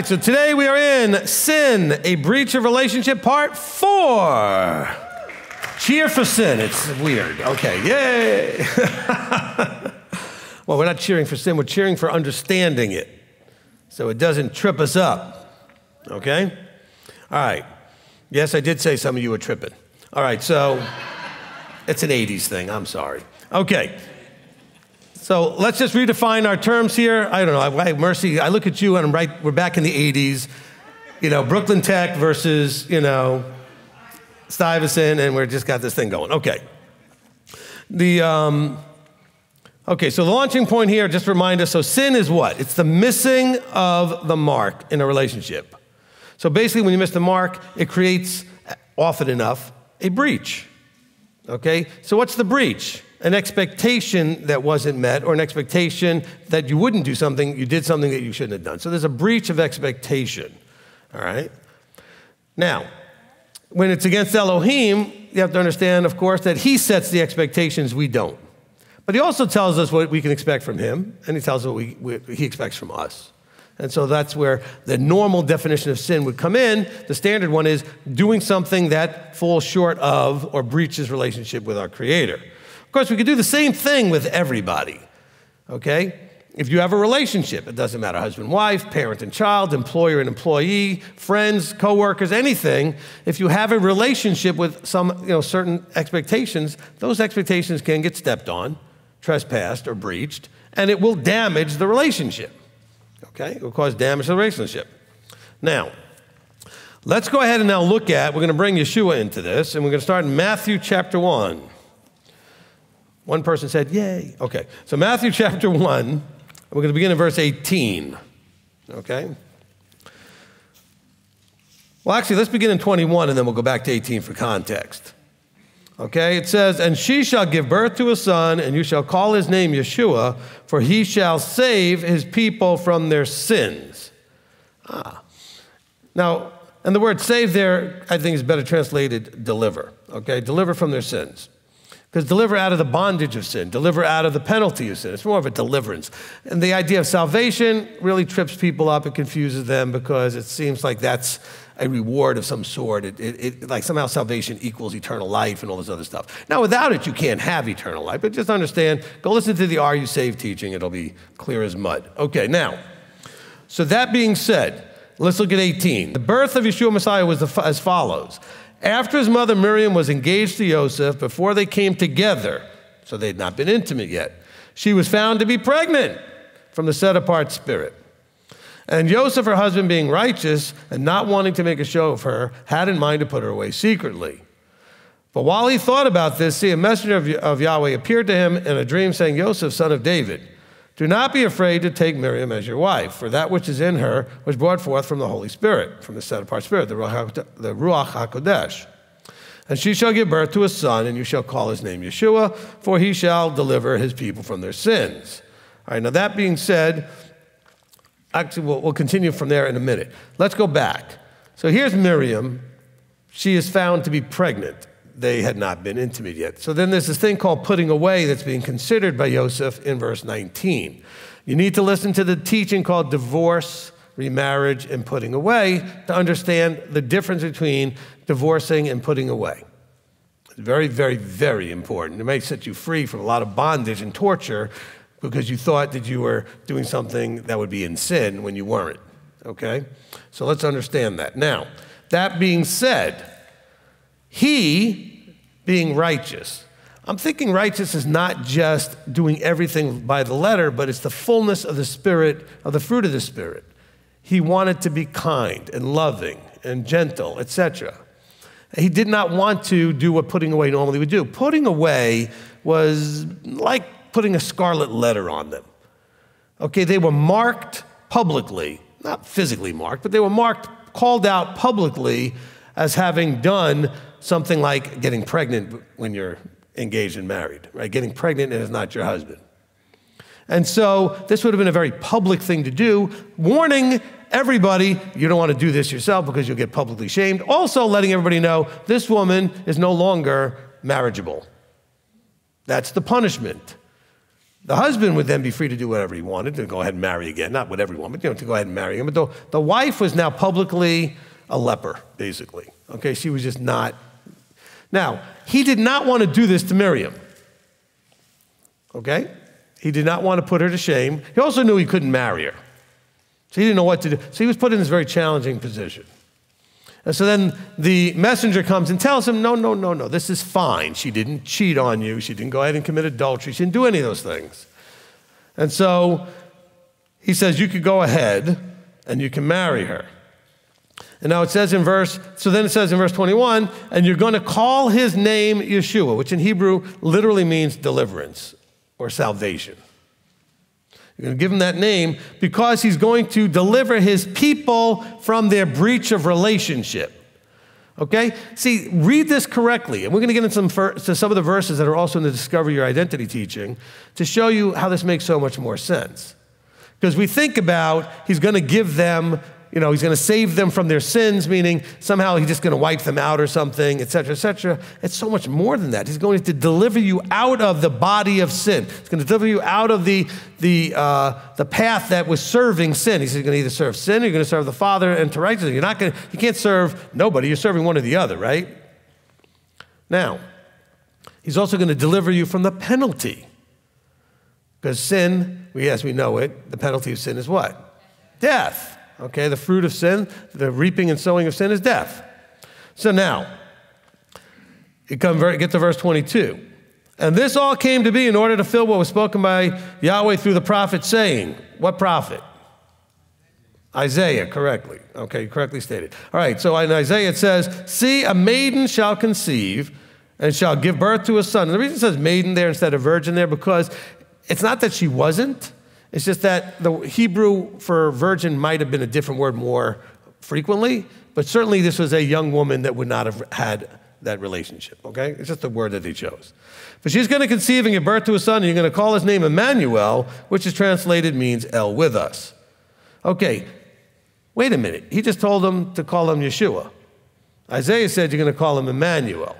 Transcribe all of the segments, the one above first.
Right, so today we are in Sin, a breach of relationship, part four. Cheer for sin. It's weird. Okay, yay. well, we're not cheering for sin, we're cheering for understanding it so it doesn't trip us up. Okay? All right. Yes, I did say some of you were tripping. All right, so it's an 80s thing. I'm sorry. Okay. So let's just redefine our terms here. I don't know. I, Mercy, I look at you and I'm right, we're back in the 80s. You know, Brooklyn Tech versus, you know, Stuyvesant, and we're just got this thing going. Okay. The, um, okay, so the launching point here, just remind us so sin is what? It's the missing of the mark in a relationship. So basically, when you miss the mark, it creates, often enough, a breach. Okay? So what's the breach? An expectation that wasn't met or an expectation that you wouldn't do something, you did something that you shouldn't have done. So there's a breach of expectation, all right? Now, when it's against Elohim, you have to understand, of course, that he sets the expectations, we don't. But he also tells us what we can expect from him, and he tells us what we, what he expects from us. And so that's where the normal definition of sin would come in. The standard one is doing something that falls short of or breaches relationship with our Creator. Of course, we could do the same thing with everybody, okay? If you have a relationship, it doesn't matter husband, wife, parent and child, employer and employee, friends, coworkers, anything. If you have a relationship with some, you know, certain expectations, those expectations can get stepped on, trespassed, or breached, and it will damage the relationship. Okay? It will cause damage to the relationship. Now, let's go ahead and now look at, we're going to bring Yeshua into this, and we're going to start in Matthew chapter 1. One person said, Yay. Okay, so Matthew chapter 1, we're going to begin in verse 18. Okay? Well, actually, let's begin in 21 and then we'll go back to 18 for context. Okay, it says, And she shall give birth to a son, and you shall call his name Yeshua, for he shall save his people from their sins. Ah. Now, and the word save there, I think, is better translated deliver. Okay, deliver from their sins. Because deliver out of the bondage of sin, deliver out of the penalty of sin. It's more of a deliverance. And the idea of salvation really trips people up. It confuses them because it seems like that's a reward of some sort. It, it, it, like somehow salvation equals eternal life and all this other stuff. Now, without it, you can't have eternal life. But just understand, go listen to the Are You Saved teaching. It'll be clear as mud. Okay, now, so that being said, let's look at 18. The birth of Yeshua Messiah was as follows. After his mother Miriam was engaged to Joseph, before they came together, so they'd not been intimate yet, she was found to be pregnant from the set apart spirit. And Joseph, her husband, being righteous and not wanting to make a show of her, had in mind to put her away secretly. But while he thought about this, see, a messenger of, of Yahweh appeared to him in a dream, saying, Joseph, son of David, do not be afraid to take Miriam as your wife, for that which is in her was brought forth from the Holy Spirit, from the set apart Spirit, the Ruach HaKodesh. And she shall give birth to a son, and you shall call his name Yeshua, for he shall deliver his people from their sins. All right, now that being said, actually, we'll, we'll continue from there in a minute. Let's go back. So here's Miriam. She is found to be pregnant they had not been intimate yet. So then there's this thing called putting away that's being considered by Joseph in verse 19. You need to listen to the teaching called divorce, remarriage, and putting away to understand the difference between divorcing and putting away. It's very, very, very important. It may set you free from a lot of bondage and torture because you thought that you were doing something that would be in sin when you weren't. Okay? So let's understand that. Now, that being said, he being righteous. I'm thinking righteous is not just doing everything by the letter, but it's the fullness of the Spirit, of the fruit of the Spirit. He wanted to be kind and loving and gentle, etc. He did not want to do what putting away normally would do. Putting away was like putting a scarlet letter on them. Okay, they were marked publicly, not physically marked, but they were marked, called out publicly as having done something like getting pregnant when you're engaged and married, right? Getting pregnant and it's not your husband. And so this would have been a very public thing to do, warning everybody you don't want to do this yourself because you'll get publicly shamed. Also, letting everybody know this woman is no longer marriageable. That's the punishment. The husband would then be free to do whatever he wanted, to go ahead and marry again. Not whatever he wanted, but you know, to go ahead and marry him. But the, the wife was now publicly a leper, basically. Okay, she was just not. Now, he did not want to do this to Miriam. Okay? He did not want to put her to shame. He also knew he couldn't marry her. So he didn't know what to do. So he was put in this very challenging position. And so then the messenger comes and tells him, No, no, no, no, this is fine. She didn't cheat on you. She didn't go ahead and commit adultery. She didn't do any of those things. And so he says, You could go ahead and you can marry her. And now it says in verse, so then it says in verse 21, and you're going to call his name Yeshua, which in Hebrew literally means deliverance or salvation. You're going to give him that name because he's going to deliver his people from their breach of relationship. Okay? See, read this correctly. And we're going to get into some, to some of the verses that are also in the Discover Your Identity teaching to show you how this makes so much more sense. Because we think about he's going to give them you know, he's going to save them from their sins, meaning somehow he's just going to wipe them out or something, et cetera, et cetera. It's so much more than that. He's going to deliver you out of the body of sin. He's going to deliver you out of the, the, uh, the path that was serving sin. He's going to either serve sin or you're going to serve the Father and to righteousness. You're not going to, you can't serve nobody. You're serving one or the other, right? Now, he's also going to deliver you from the penalty. Because sin, we, as we know it, the penalty of sin is what? Death. Okay, the fruit of sin, the reaping and sowing of sin is death. So now, you come get to verse 22. And this all came to be in order to fill what was spoken by Yahweh through the prophet, saying, What prophet? Isaiah, correctly. Okay, correctly stated. All right, so in Isaiah it says, See, a maiden shall conceive and shall give birth to a son. And the reason it says maiden there instead of virgin there, because it's not that she wasn't, it's just that the Hebrew for virgin might have been a different word more frequently, but certainly this was a young woman that would not have had that relationship, okay? It's just the word that he chose. But she's going to conceive and give birth to a son, and you're going to call his name Emmanuel, which is translated means El with us. Okay, wait a minute. He just told them to call him Yeshua. Isaiah said you're going to call him Emmanuel.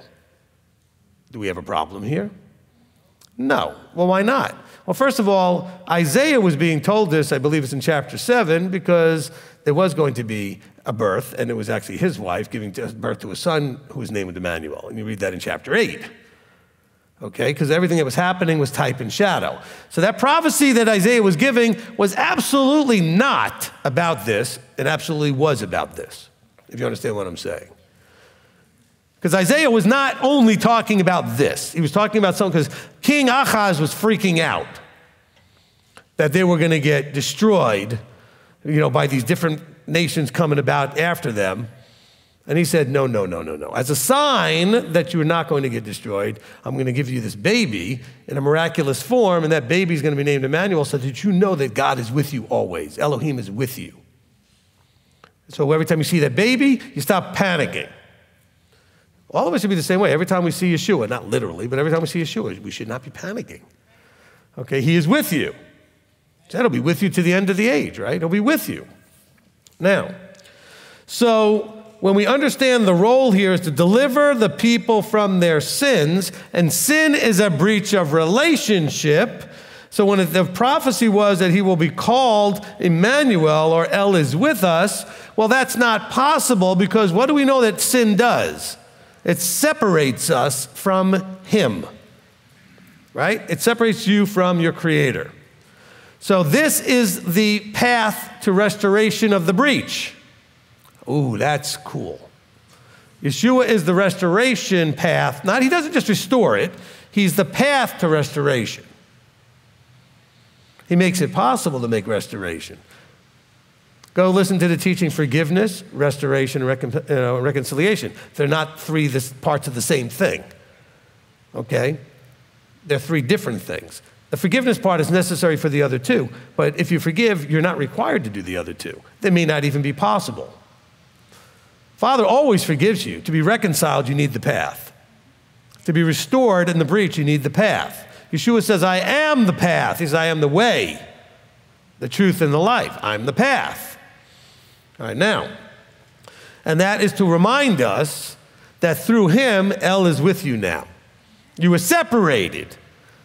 Do we have a problem here? No. Well, why not? Well, first of all, Isaiah was being told this, I believe it's in chapter 7, because there was going to be a birth, and it was actually his wife giving birth to a son who was named Emmanuel. And you read that in chapter 8. Okay, because everything that was happening was type and shadow. So that prophecy that Isaiah was giving was absolutely not about this, it absolutely was about this, if you understand what I'm saying. Because Isaiah was not only talking about this, he was talking about something because King Ahaz was freaking out that they were going to get destroyed, you know, by these different nations coming about after them. And he said, No, no, no, no, no. As a sign that you're not going to get destroyed, I'm going to give you this baby in a miraculous form, and that baby is going to be named Emmanuel so that you know that God is with you always. Elohim is with you. So every time you see that baby, you stop panicking. All of us should be the same way. Every time we see Yeshua, not literally, but every time we see Yeshua, we should not be panicking. Okay, He is with you. That'll be with you to the end of the age, right? It'll be with you. Now, so when we understand the role here is to deliver the people from their sins, and sin is a breach of relationship. So when the prophecy was that he will be called Emmanuel or El is with us, well, that's not possible because what do we know that sin does? It separates us from Him, right? It separates you from your Creator. So, this is the path to restoration of the breach. Ooh, that's cool. Yeshua is the restoration path. Not, he doesn't just restore it, he's the path to restoration. He makes it possible to make restoration. Go listen to the teaching forgiveness, restoration, recon, uh, reconciliation. They're not three this, parts of the same thing. Okay? They're three different things. The forgiveness part is necessary for the other two, but if you forgive, you're not required to do the other two. They may not even be possible. Father always forgives you. To be reconciled, you need the path. To be restored in the breach, you need the path. Yeshua says, I am the path. He says, I am the way, the truth, and the life. I'm the path. All right, now, and that is to remind us that through him, El is with you now. You were separated,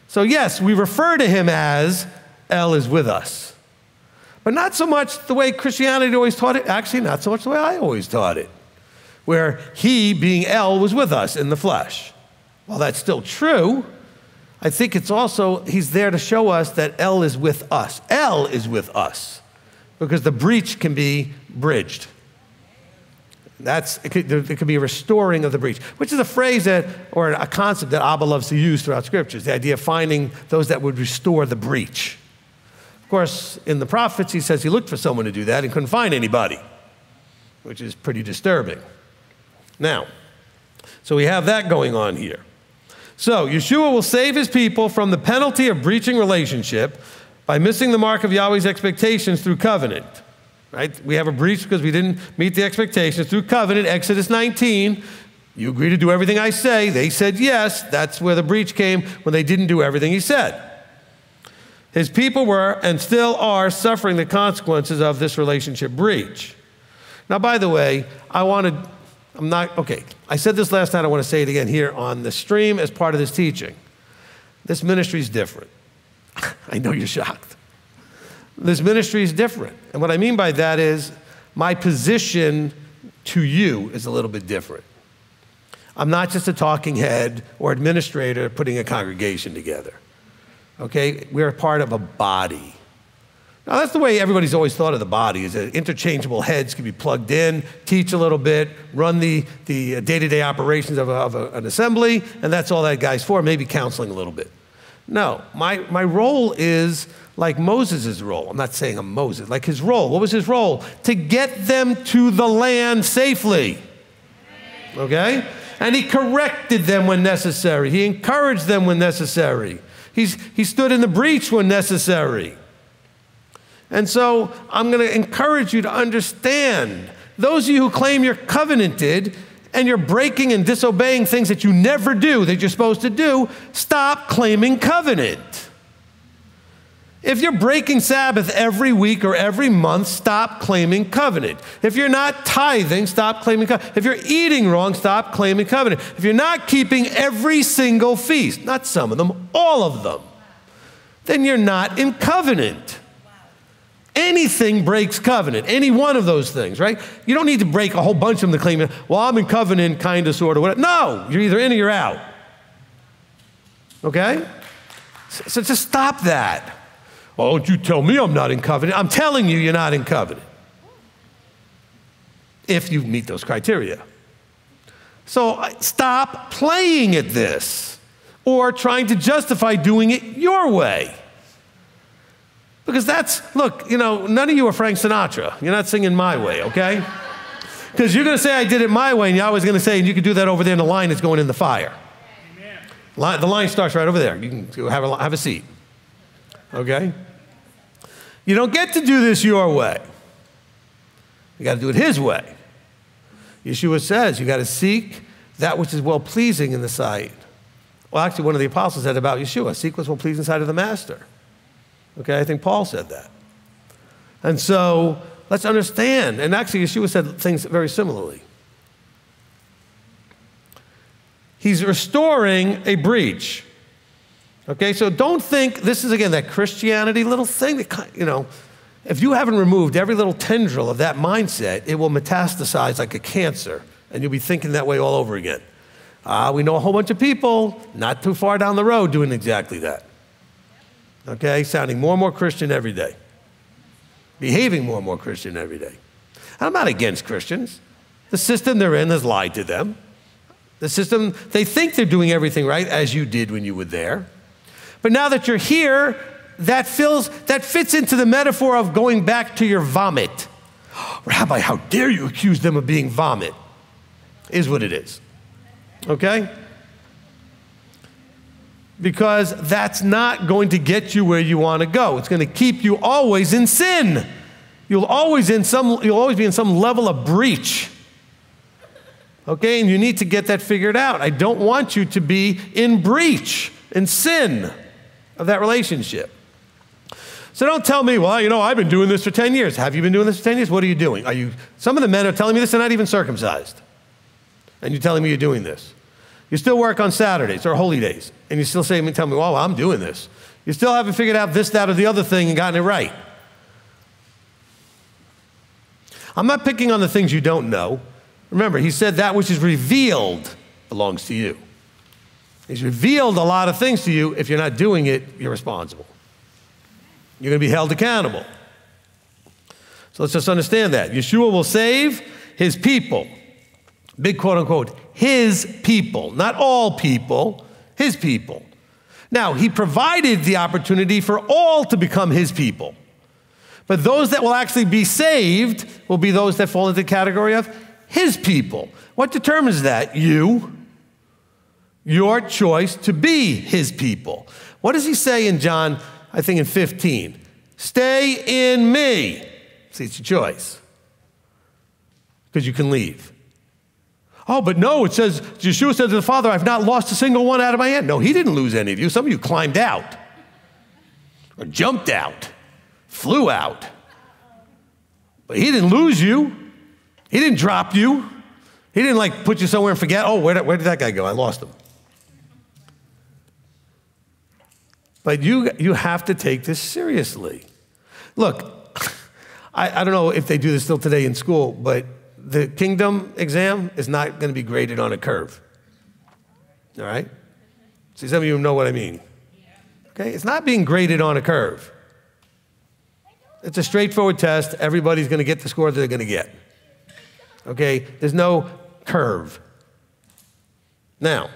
So, yes, we refer to him as El is with us. But not so much the way Christianity always taught it. Actually, not so much the way I always taught it, where he, being El, was with us in the flesh. While that's still true, I think it's also, he's there to show us that El is with us. El is with us because the breach can be bridged. That's, it could, it could be a restoring of the breach, which is a phrase that, or a concept that Abba loves to use throughout scriptures the idea of finding those that would restore the breach. Of course, in the prophets, he says he looked for someone to do that and couldn't find anybody, which is pretty disturbing. Now, so we have that going on here. So, Yeshua will save his people from the penalty of breaching relationship by missing the mark of Yahweh's expectations through covenant. Right? We have a breach because we didn't meet the expectations through covenant, Exodus 19. You agree to do everything I say. They said yes. That's where the breach came when they didn't do everything he said. His people were and still are suffering the consequences of this relationship breach. Now, by the way, I wanted, I'm not, okay, I said this last night, I want to say it again here on the stream as part of this teaching. This ministry is different. I know you're shocked. This ministry is different. And what I mean by that is my position to you is a little bit different. I'm not just a talking head or administrator putting a congregation together. Okay? We're part of a body. Now, that's the way everybody's always thought of the body, is that interchangeable heads can be plugged in, teach a little bit, run the, the day-to-day operations of, a, of a, an assembly, and that's all that guy's for, maybe counseling a little bit. No, my, my role is like Moses' role. I'm not saying I'm Moses, like his role. What was his role? To get them to the land safely. Okay? And he corrected them when necessary, he encouraged them when necessary. He's, he stood in the breach when necessary. And so I'm going to encourage you to understand those of you who claim you're covenanted and you're breaking and disobeying things that you never do that you're supposed to do, stop claiming covenant. If you're breaking Sabbath every week or every month, stop claiming covenant. If you're not tithing, stop claiming covenant. If you're eating wrong, stop claiming covenant. If you're not keeping every single feast, not some of them, all of them, then you're not in covenant. Anything breaks covenant, any one of those things, right? You don't need to break a whole bunch of them to claim, well, I'm in covenant, kind of, sort of, whatever. No, you're either in or you're out. Okay? So just stop that. Well, don't you tell me I'm not in covenant. I'm telling you, you're not in covenant if you meet those criteria. So stop playing at this or trying to justify doing it your way. Because that's, look, you know, none of you are Frank Sinatra. You're not singing my way, okay? Because you're going to say I did it my way, and Yahweh's going to say, and you can do that over there, and the line is going in the fire. Amen. The line starts right over there. You can have a, have a seat. Okay? You don't get to do this your way. You got to do it His way. Yeshua says you got to seek that which is well pleasing in the sight. Well, actually, one of the apostles said about Yeshua seek what's well pleasing sight of the master. Okay, I think Paul said that. And so let's understand. And actually, Yeshua said things very similarly. He's restoring a breach. Okay, so don't think this is again that Christianity little thing that, you know, if you haven't removed every little tendril of that mindset, it will metastasize like a cancer, and you'll be thinking that way all over again. Uh, we know a whole bunch of people not too far down the road doing exactly that okay, sounding more and more Christian every day, behaving more and more Christian every day. I'm not against Christians. The system they're in has lied to them. The system, they think they're doing everything right, as you did when you were there. But now that you're here, that, fills, that fits into the metaphor of going back to your vomit. Rabbi, how dare you accuse them of being vomit? Is what it is. Okay? because that's not going to get you where you want to go. It's going to keep you always in sin. You'll always in some you'll always be in some level of breach. Okay? And you need to get that figured out. I don't want you to be in breach, in sin of that relationship. So don't tell me, well, you know, I've been doing this for 10 years. Have you been doing this for 10 years? What are you doing? Are you some of the men are telling me this, they're not even circumcised. And you're telling me you're doing this. You still work on Saturdays or holy days, and you still say, tell me, well, I'm doing this. You still haven't figured out this, that, or the other thing and gotten it right. I'm not picking on the things you don't know. Remember, he said that which is revealed belongs to you. He's revealed a lot of things to you. If you're not doing it, you're responsible. You're going to be held accountable. So let's just understand that. Yeshua will save his people. Big quote unquote, his people, not all people, his people. Now, he provided the opportunity for all to become his people. But those that will actually be saved will be those that fall into the category of his people. What determines that? You. Your choice to be his people. What does he say in John, I think in 15? Stay in me. See, it's your choice. Because you can leave. Oh, but no, it says, Yeshua said to the Father, I've not lost a single one out of my hand. No, he didn't lose any of you. Some of you climbed out, or jumped out, flew out. But he didn't lose you. He didn't drop you. He didn't like put you somewhere and forget, oh, where did, where did that guy go? I lost him. But you, you have to take this seriously. Look, I, I don't know if they do this still today in school, but the kingdom exam is not going to be graded on a curve. All right? See, some of you know what I mean. Okay? It's not being graded on a curve. It's a straightforward test. Everybody's going to get the score that they're going to get. Okay? There's no curve. Now,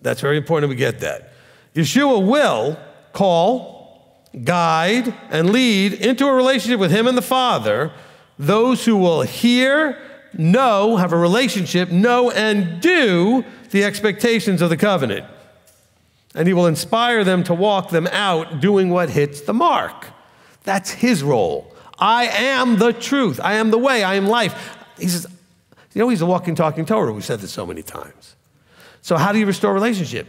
that's very important we get that. Yeshua will call, guide, and lead into a relationship with Him and the Father those who will hear, know, have a relationship, know, and do the expectations of the covenant. And He will inspire them to walk them out doing what hits the mark. That's His role. I am the truth. I am the way. I am life. He says, you know, He's a walking, talking Torah. We've said this so many times. So, how do you restore relationship?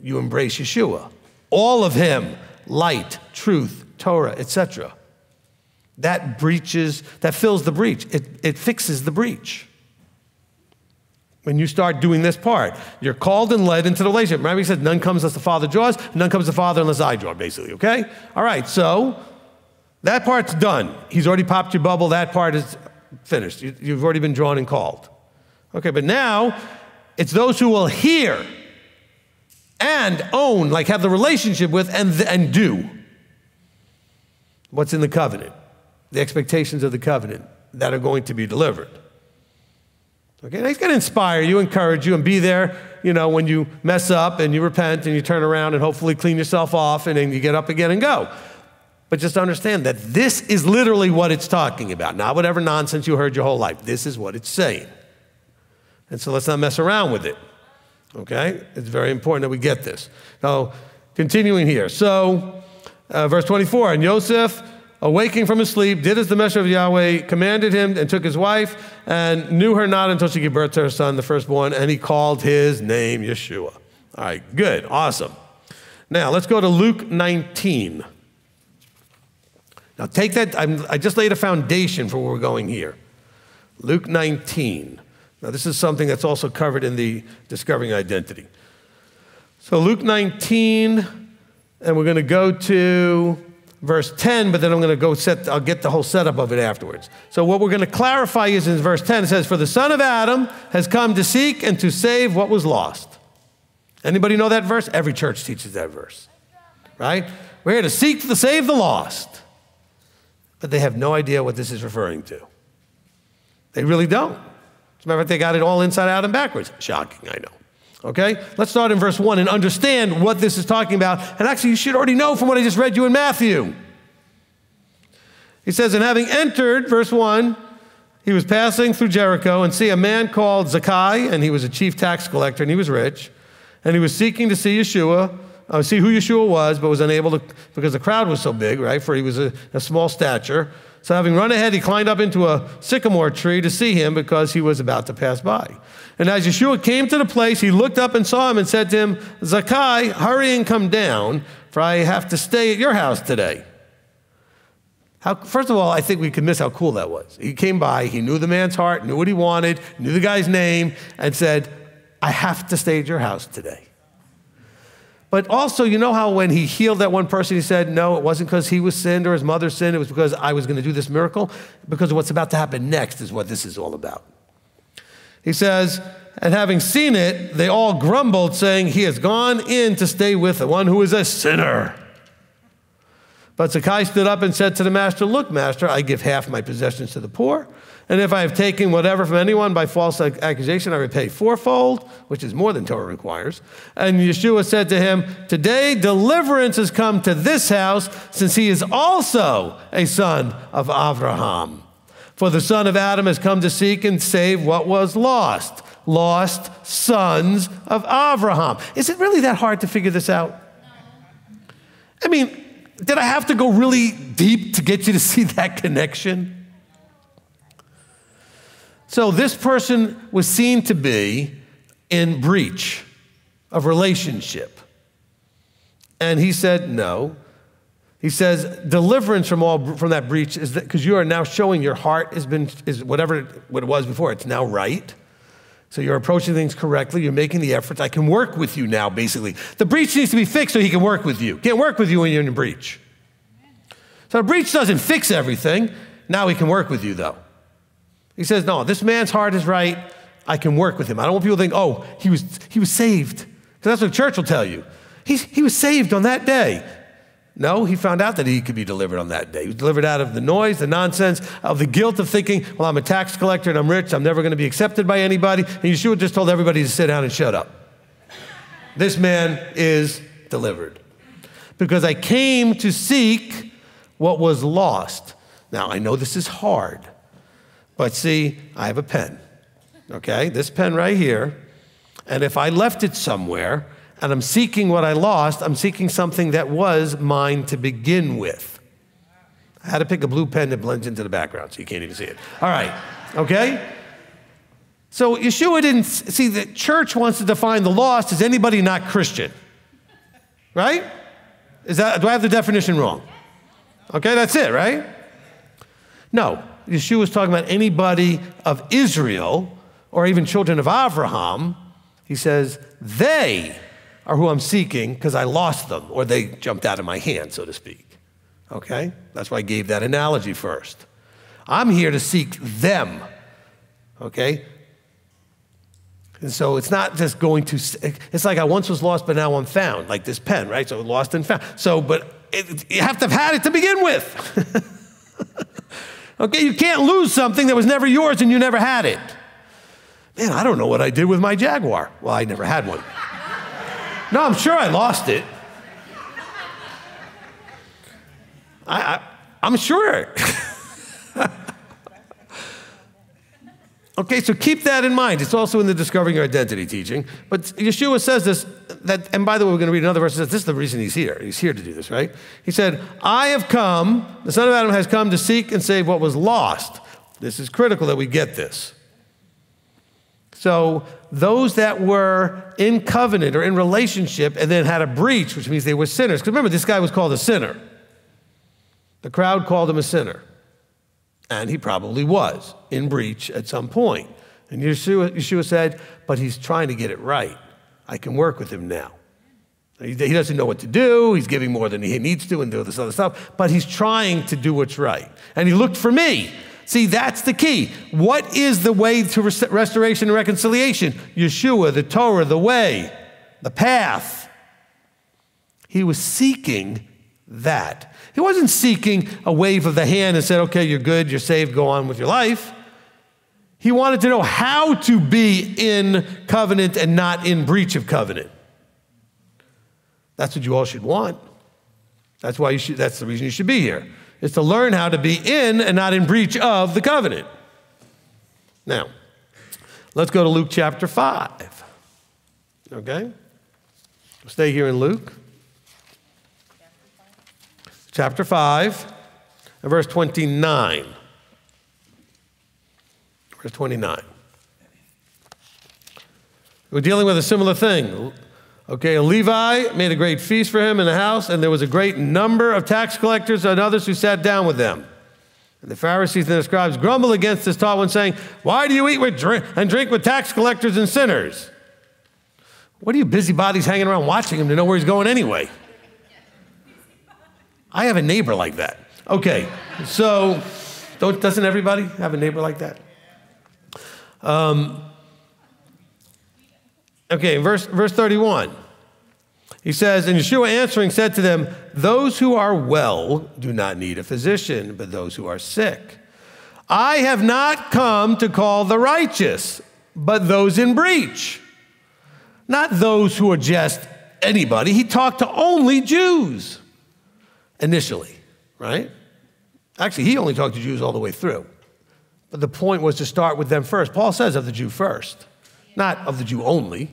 You embrace Yeshua. All of him, light, truth, Torah, etc. That breaches, that fills the breach. It, it fixes the breach. When you start doing this part, you're called and led into the relationship. Remember, he said, none comes unless the Father draws, none comes the Father unless I draw, basically, okay? All right, so that part's done. He's already popped your bubble, that part is finished. You, you've already been drawn and called. Okay, but now it's those who will hear and own, like have the relationship with and, and do what's in the covenant, the expectations of the covenant that are going to be delivered. Okay, he's going to inspire you, encourage you, and be there, you know, when you mess up and you repent and you turn around and hopefully clean yourself off and then you get up again and go. But just understand that this is literally what it's talking about, not whatever nonsense you heard your whole life. This is what it's saying. And so let's not mess around with it. Okay? It's very important that we get this. Now, continuing here. So, uh, verse 24 And Joseph, awaking from his sleep, did as the messenger of Yahweh commanded him and took his wife and knew her not until she gave birth to her son, the firstborn, and he called his name Yeshua. All right, good, awesome. Now, let's go to Luke 19. Now, take that, I'm, I just laid a foundation for where we're going here. Luke 19. Now, this is something that's also covered in the Discovering Identity. So, Luke 19, and we're going to go to verse 10, but then I'm going to go set, I'll get the whole setup of it afterwards. So, what we're going to clarify is in verse 10, it says, For the Son of Adam has come to seek and to save what was lost. Anybody know that verse? Every church teaches that verse, right? We're here to seek to save the lost. But they have no idea what this is referring to. They really don't. As a matter of fact, they got it all inside out and backwards. Shocking, I know. Okay? Let's start in verse 1 and understand what this is talking about. And actually, you should already know from what I just read you in Matthew. He says, And having entered, verse 1, he was passing through Jericho and see a man called Zacchaeus, and he was a chief tax collector, and he was rich. And he was seeking to see Yeshua, uh, see who Yeshua was, but was unable to, because the crowd was so big, right? For he was a, a small stature. So, having run ahead, he climbed up into a sycamore tree to see him because he was about to pass by. And as Yeshua came to the place, he looked up and saw him and said to him, Zacchaeus, hurry and come down, for I have to stay at your house today. How, first of all, I think we could miss how cool that was. He came by, he knew the man's heart, knew what he wanted, knew the guy's name, and said, I have to stay at your house today. But also, you know how when he healed that one person, he said, No, it wasn't because he was sinned or his mother sinned. It was because I was going to do this miracle. Because what's about to happen next is what this is all about. He says, And having seen it, they all grumbled, saying, He has gone in to stay with the one who is a sinner. But Zacchaeus stood up and said to the master, Look, master, I give half my possessions to the poor. And if I have taken whatever from anyone by false accusation, I repay fourfold, which is more than Torah requires. And Yeshua said to him, Today deliverance has come to this house, since he is also a son of Abraham. For the son of Adam has come to seek and save what was lost. Lost sons of Abraham. Is it really that hard to figure this out? I mean, did I have to go really deep to get you to see that connection? So this person was seen to be in breach of relationship. And he said, no. He says, deliverance from all from that breach is that because you are now showing your heart has been is whatever what it was before, it's now right. So you're approaching things correctly, you're making the efforts. I can work with you now, basically. The breach needs to be fixed so he can work with you. Can't work with you when you're in a breach. So a breach doesn't fix everything. Now he can work with you though. He says, No, this man's heart is right. I can work with him. I don't want people to think, oh, he was, he was saved. Because that's what church will tell you. He's, he was saved on that day. No, he found out that he could be delivered on that day. He was delivered out of the noise, the nonsense, of the guilt of thinking, well, I'm a tax collector and I'm rich, I'm never going to be accepted by anybody. And Yeshua just told everybody to sit down and shut up. This man is delivered. Because I came to seek what was lost. Now, I know this is hard. But see, I have a pen, okay? This pen right here. And if I left it somewhere and I'm seeking what I lost, I'm seeking something that was mine to begin with. I had to pick a blue pen that blends into the background so you can't even see it. All right, okay? So Yeshua didn't see that church wants to define the lost as anybody not Christian. Right? Is that do I have the definition wrong? Okay, that's it, right? No. Yeshua was talking about anybody of Israel or even children of Abraham. He says, they are who I'm seeking because I lost them or they jumped out of my hand, so to speak. Okay? That's why I gave that analogy first. I'm here to seek them. Okay? And so it's not just going to, it's like I once was lost, but now I'm found, like this pen, right? So lost and found. So, but it, you have to have had it to begin with. Okay, you can't lose something that was never yours and you never had it. Man, I don't know what I did with my Jaguar. Well, I never had one. No, I'm sure I lost it. I, I, am sure. okay, so keep that in mind. It's also in the Discovering Your Identity teaching. But Yeshua says this, that, and by the way, we're going to read another verse that says this is the reason he's here. He's here to do this, right? He said, I have come, the Son of Adam has come to seek and save what was lost. This is critical that we get this. So, those that were in covenant or in relationship and then had a breach, which means they were sinners. Because remember, this guy was called a sinner. The crowd called him a sinner. And he probably was in breach at some point. And Yeshua, Yeshua said, but he's trying to get it right. I can work with him now. He doesn't know what to do. He's giving more than he needs to and do this other stuff, but he's trying to do what's right. And he looked for me. See, that's the key. What is the way to restoration and reconciliation? Yeshua, the Torah, the way, the path. He was seeking that. He wasn't seeking a wave of the hand and said, okay, you're good, you're saved, go on with your life. He wanted to know how to be in covenant and not in breach of covenant. That's what you all should want. That's why you should, that's the reason you should be here, is to learn how to be in and not in breach of the covenant. Now, let's go to Luke chapter 5. Okay? stay here in Luke. Chapter 5 and verse 29. Verse 29. We're dealing with a similar thing. Okay, Levi made a great feast for him in the house, and there was a great number of tax collectors and others who sat down with them. And the Pharisees and the scribes grumbled against this taught one, saying, Why do you eat with drink and drink with tax collectors and sinners? What are you busybodies hanging around watching him to know where he's going anyway? I have a neighbor like that. Okay, so doesn't everybody have a neighbor like that? Um, okay, verse, verse 31. He says, And Yeshua answering said to them, Those who are well do not need a physician, but those who are sick. I have not come to call the righteous, but those in breach. Not those who are just anybody. He talked to only Jews initially, right? Actually, he only talked to Jews all the way through. But the point was to start with them first. Paul says of the Jew first, not of the Jew only.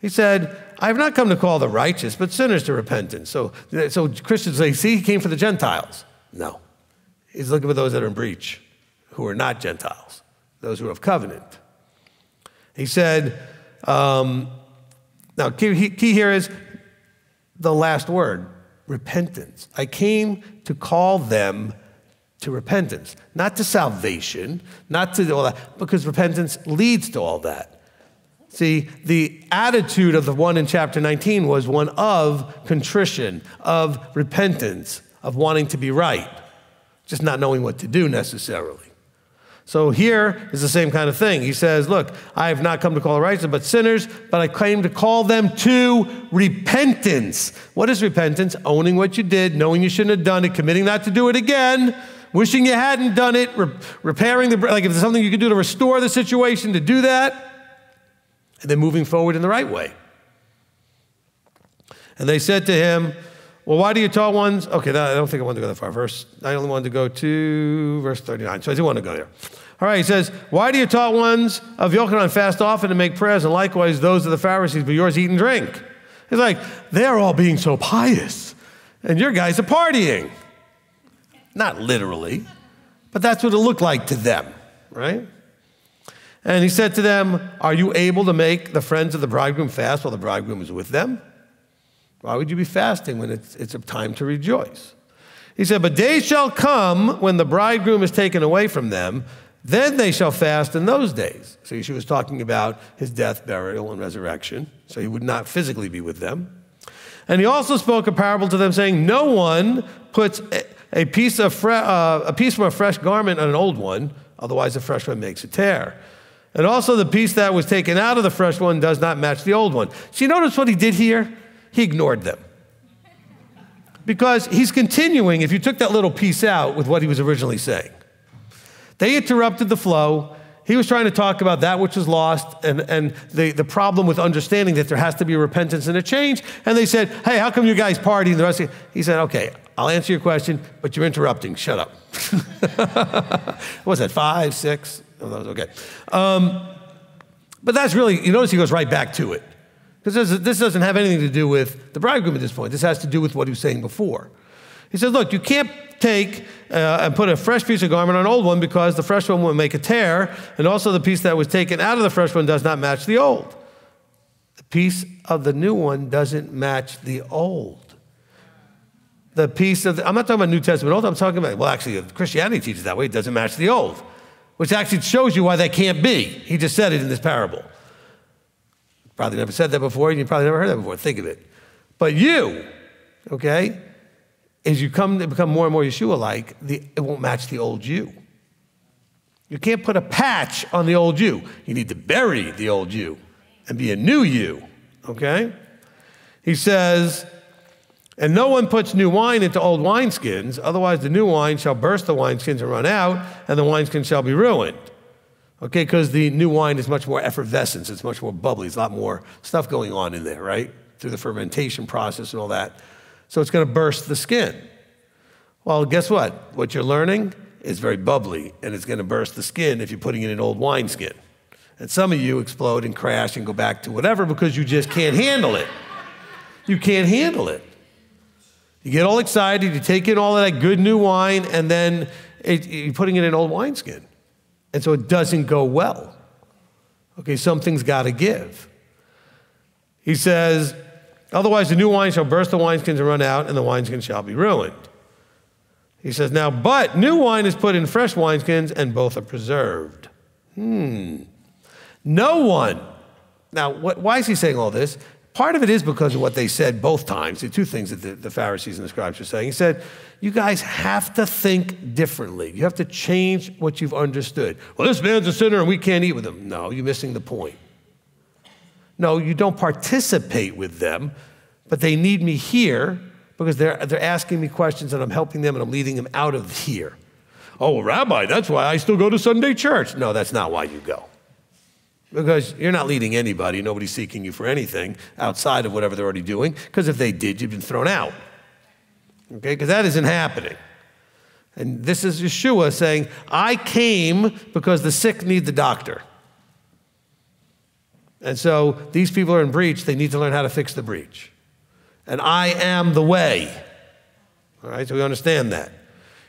He said, I have not come to call the righteous, but sinners to repentance. So, so Christians say, see, he came for the Gentiles. No. He's looking for those that are in breach, who are not Gentiles, those who have covenant. He said, um, now key, key here is the last word repentance. I came to call them to repentance, not to salvation, not to all that, because repentance leads to all that. See, the attitude of the one in chapter 19 was one of contrition, of repentance, of wanting to be right, just not knowing what to do necessarily. So here is the same kind of thing. He says, Look, I have not come to call the righteous, but sinners, but I came to call them to repentance. What is repentance? Owning what you did, knowing you shouldn't have done it, committing not to do it again, wishing you hadn't done it, re- repairing the, like if there's something you could do to restore the situation, to do that and then moving forward in the right way. And they said to him, Well, why do you taught ones? Okay, I don't think I want to go that far. Verse, I only wanted to go to verse 39, so I do want to go there. All right, he says, Why do you taught ones of Yochanan fast often and make prayers, and likewise those of the Pharisees, but yours eat and drink? He's like, They're all being so pious, and your guys are partying. Not literally, but that's what it looked like to them, right? And he said to them, Are you able to make the friends of the bridegroom fast while the bridegroom is with them? Why would you be fasting when it's, it's a time to rejoice? He said, But days shall come when the bridegroom is taken away from them, then they shall fast in those days. So she was talking about his death, burial, and resurrection. So he would not physically be with them. And he also spoke a parable to them, saying, No one puts a piece, of uh, a piece from a fresh garment on an old one, otherwise the fresh one makes a tear. And also, the piece that was taken out of the fresh one does not match the old one. See, notice what he did here? He ignored them. Because he's continuing, if you took that little piece out, with what he was originally saying. They interrupted the flow. He was trying to talk about that which was lost and, and the, the problem with understanding that there has to be repentance and a change. And they said, Hey, how come you guys partying the rest of you? He said, Okay, I'll answer your question, but you're interrupting. Shut up. what was that, five, six? Oh, that was okay. Um, but that's really, you notice he goes right back to it. Because this doesn't have anything to do with the bridegroom at this point. This has to do with what he was saying before. He says, Look, you can't take uh, and put a fresh piece of garment on an old one because the fresh one will make a tear, and also the piece that was taken out of the fresh one does not match the old. The piece of the new one doesn't match the old. The piece of, the, I'm not talking about New Testament old, I'm talking about, well, actually, Christianity teaches that way, it doesn't match the old which actually shows you why that can't be. He just said it in this parable. Probably never said that before, and you probably never heard that before. Think of it. But you, okay, as you come to become more and more Yeshua like, it won't match the old you. You can't put a patch on the old you. You need to bury the old you and be a new you, okay? He says, and no one puts new wine into old wineskins, otherwise the new wine shall burst the wineskins and run out, and the wineskins shall be ruined. Okay, because the new wine is much more effervescence, it's much more bubbly, there's a lot more stuff going on in there, right? Through the fermentation process and all that. So it's going to burst the skin. Well, guess what? What you're learning is very bubbly, and it's going to burst the skin if you're putting it in an old wineskin. And some of you explode and crash and go back to whatever because you just can't handle it. You can't handle it. You get all excited, you take in all of that good new wine, and then it, you're putting it in old wineskin. And so it doesn't go well. Okay, something's got to give. He says, Otherwise, the new wine shall burst the wineskins and run out, and the wineskins shall be ruined. He says, Now, but new wine is put in fresh wineskins, and both are preserved. Hmm. No one now, what, why is he saying all this? Part of it is because of what they said both times, the two things that the, the Pharisees and the scribes were saying. He said, You guys have to think differently. You have to change what you've understood. Well, this man's a sinner and we can't eat with him. No, you're missing the point. No, you don't participate with them, but they need me here because they're, they're asking me questions and I'm helping them and I'm leading them out of here. Oh, Rabbi, that's why I still go to Sunday church. No, that's not why you go. Because you're not leading anybody, nobody's seeking you for anything outside of whatever they're already doing, because if they did, you've been thrown out. Okay, because that isn't happening. And this is Yeshua saying, I came because the sick need the doctor. And so these people are in breach, they need to learn how to fix the breach. And I am the way. All right, so we understand that.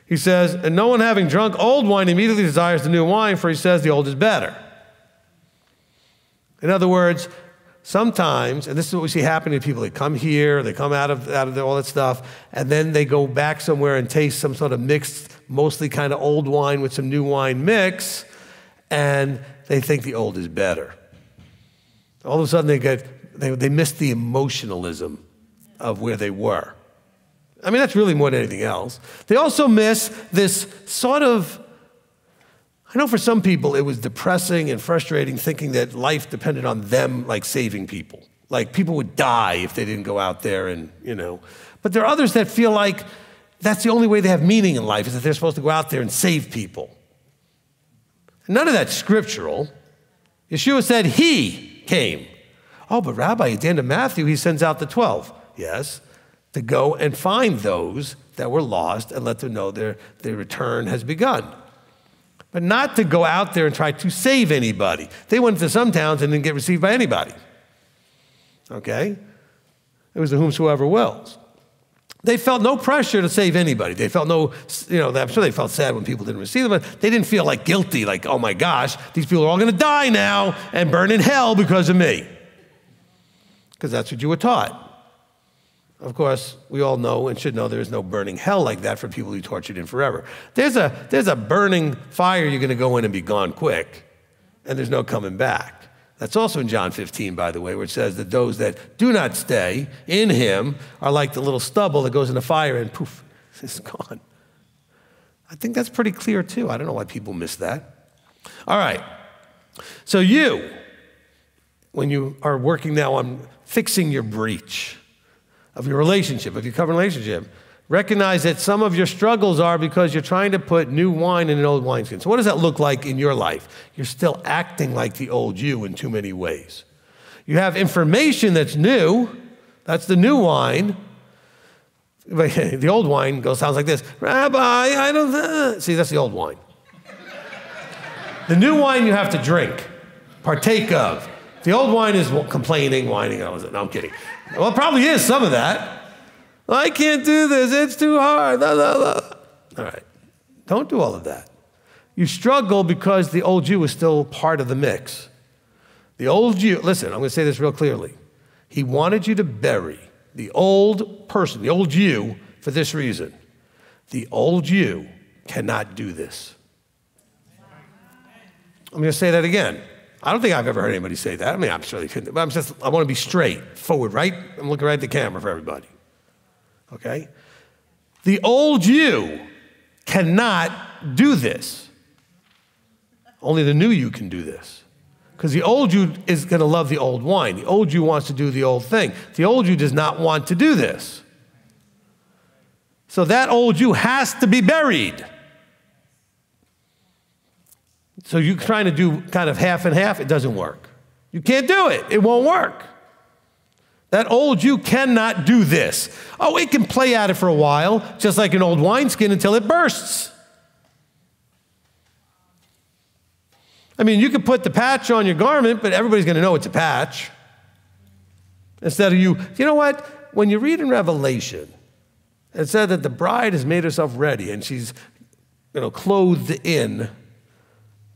He says, And no one having drunk old wine immediately desires the new wine, for he says the old is better. In other words, sometimes, and this is what we see happening to people, they come here, they come out of, out of all that stuff, and then they go back somewhere and taste some sort of mixed, mostly kind of old wine with some new wine mix, and they think the old is better. All of a sudden, they, get, they, they miss the emotionalism of where they were. I mean, that's really more than anything else. They also miss this sort of I know for some people it was depressing and frustrating thinking that life depended on them like saving people. Like people would die if they didn't go out there and, you know. But there are others that feel like that's the only way they have meaning in life is that they're supposed to go out there and save people. None of that's scriptural. Yeshua said he came. Oh, but Rabbi, at the end of Matthew, he sends out the 12. Yes, to go and find those that were lost and let them know their, their return has begun but not to go out there and try to save anybody. They went to some towns and didn't get received by anybody. Okay? It was the whomsoever wills. They felt no pressure to save anybody. They felt no, you know, I'm sure they felt sad when people didn't receive them, but they didn't feel like guilty, like, oh my gosh, these people are all going to die now and burn in hell because of me. Because that's what you were taught. Of course, we all know and should know there is no burning hell like that for people who tortured in forever. There's a, there's a burning fire you're going to go in and be gone quick, and there's no coming back. That's also in John 15, by the way, where it says that those that do not stay in him are like the little stubble that goes in the fire and poof, it's gone. I think that's pretty clear too. I don't know why people miss that. All right. So, you, when you are working now on fixing your breach, of your relationship, of your covenant relationship. Recognize that some of your struggles are because you're trying to put new wine in an old wineskin. So, what does that look like in your life? You're still acting like the old you in too many ways. You have information that's new, that's the new wine. The old wine goes sounds like this Rabbi, I don't. See, that's the old wine. the new wine you have to drink, partake of. The old wine is complaining, whining. I was, No, I'm kidding. Well, it probably is some of that. I can't do this. It's too hard. All right. Don't do all of that. You struggle because the old you is still part of the mix. The old you, listen, I'm going to say this real clearly. He wanted you to bury the old person, the old you, for this reason. The old you cannot do this. I'm going to say that again. I don't think I've ever heard anybody say that. I mean, I'm sure they couldn't, but I'm just, I want to be straight, forward, right? I'm looking right at the camera for everybody. Okay? The old you cannot do this. Only the new you can do this. Because the old you is going to love the old wine. The old you wants to do the old thing. The old you does not want to do this. So that old you has to be buried. So you're trying to do kind of half and half, it doesn't work. You can't do it, it won't work. That old you cannot do this. Oh, it can play at it for a while, just like an old wineskin until it bursts. I mean, you could put the patch on your garment, but everybody's going to know it's a patch. Instead of you, you know what? When you read in Revelation, it said that the bride has made herself ready and she's, you know, clothed in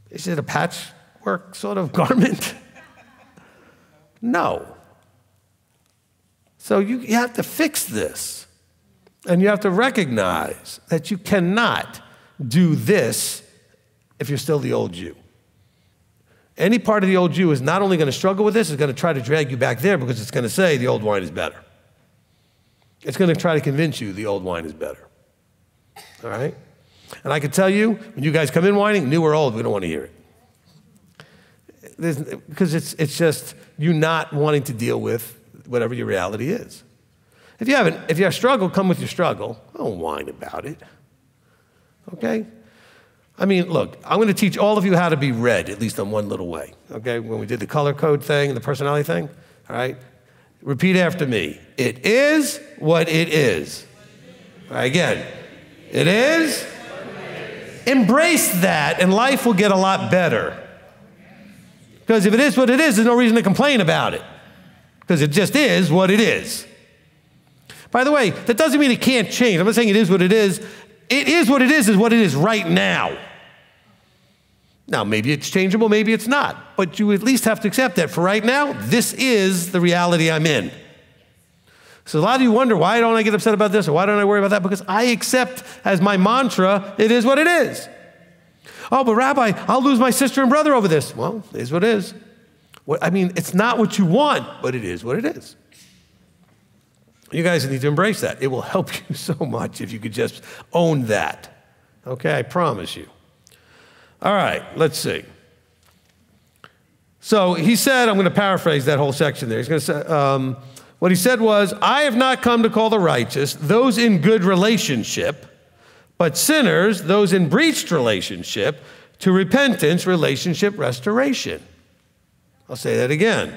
is it a patchwork sort of garment? no. So you, you have to fix this. And you have to recognize that you cannot do this if you're still the old you. Any part of the old you is not only going to struggle with this, it's going to try to drag you back there because it's going to say the old wine is better. It's going to try to convince you the old wine is better. All right? And I can tell you, when you guys come in whining, new or old, we don't want to hear it. Because it's, it's just you not wanting to deal with whatever your reality is. If you haven't, if you have struggle, come with your struggle. Don't whine about it. Okay? I mean, look, I'm going to teach all of you how to be red, at least in one little way. Okay? When we did the color code thing and the personality thing, all right? Repeat after me. It is what it is. Again. It is. Embrace that, and life will get a lot better. Because if it is what it is, there's no reason to complain about it. Because it just is what it is. By the way, that doesn't mean it can't change. I'm not saying it is what it is. It is what it is, is what it is right now. Now, maybe it's changeable, maybe it's not. But you at least have to accept that for right now, this is the reality I'm in. So a lot of you wonder, why don't I get upset about this or why don't I worry about that? Because I accept as my mantra, it is what it is. Oh, but Rabbi, I'll lose my sister and brother over this. Well, it is what it is. I mean, it's not what you want, but it is what it is. You guys need to embrace that. It will help you so much if you could just own that. Okay, I promise you. All right, let's see. So he said, I'm going to paraphrase that whole section there. He's going to say, um, what he said was, I have not come to call the righteous those in good relationship, but sinners, those in breached relationship, to repentance, relationship restoration. I'll say that again.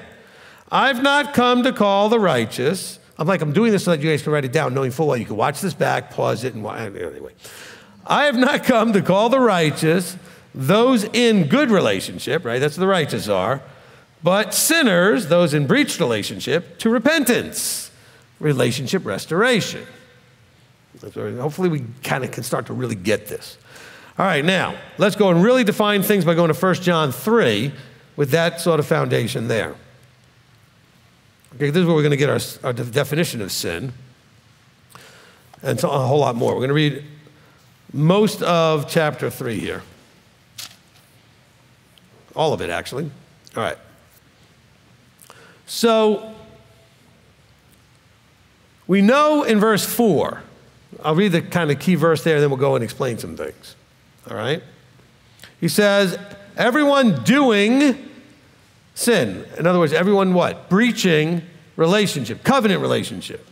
I've not come to call the righteous. I'm like, I'm doing this so that you guys can write it down, knowing full well you can watch this back, pause it, and why anyway. I have not come to call the righteous those in good relationship, right? That's what the righteous are, but sinners, those in breached relationship, to repentance, relationship restoration. Hopefully, we kind of can start to really get this. All right, now let's go and really define things by going to 1 John 3 with that sort of foundation there. Okay, this is where we're going to get our, our definition of sin and so a whole lot more. We're going to read most of chapter 3 here. All of it, actually. All right. So, we know in verse 4, I'll read the kind of key verse there, and then we'll go and explain some things. All right? He says, Everyone doing sin. In other words, everyone what? Breaching relationship, covenant relationship.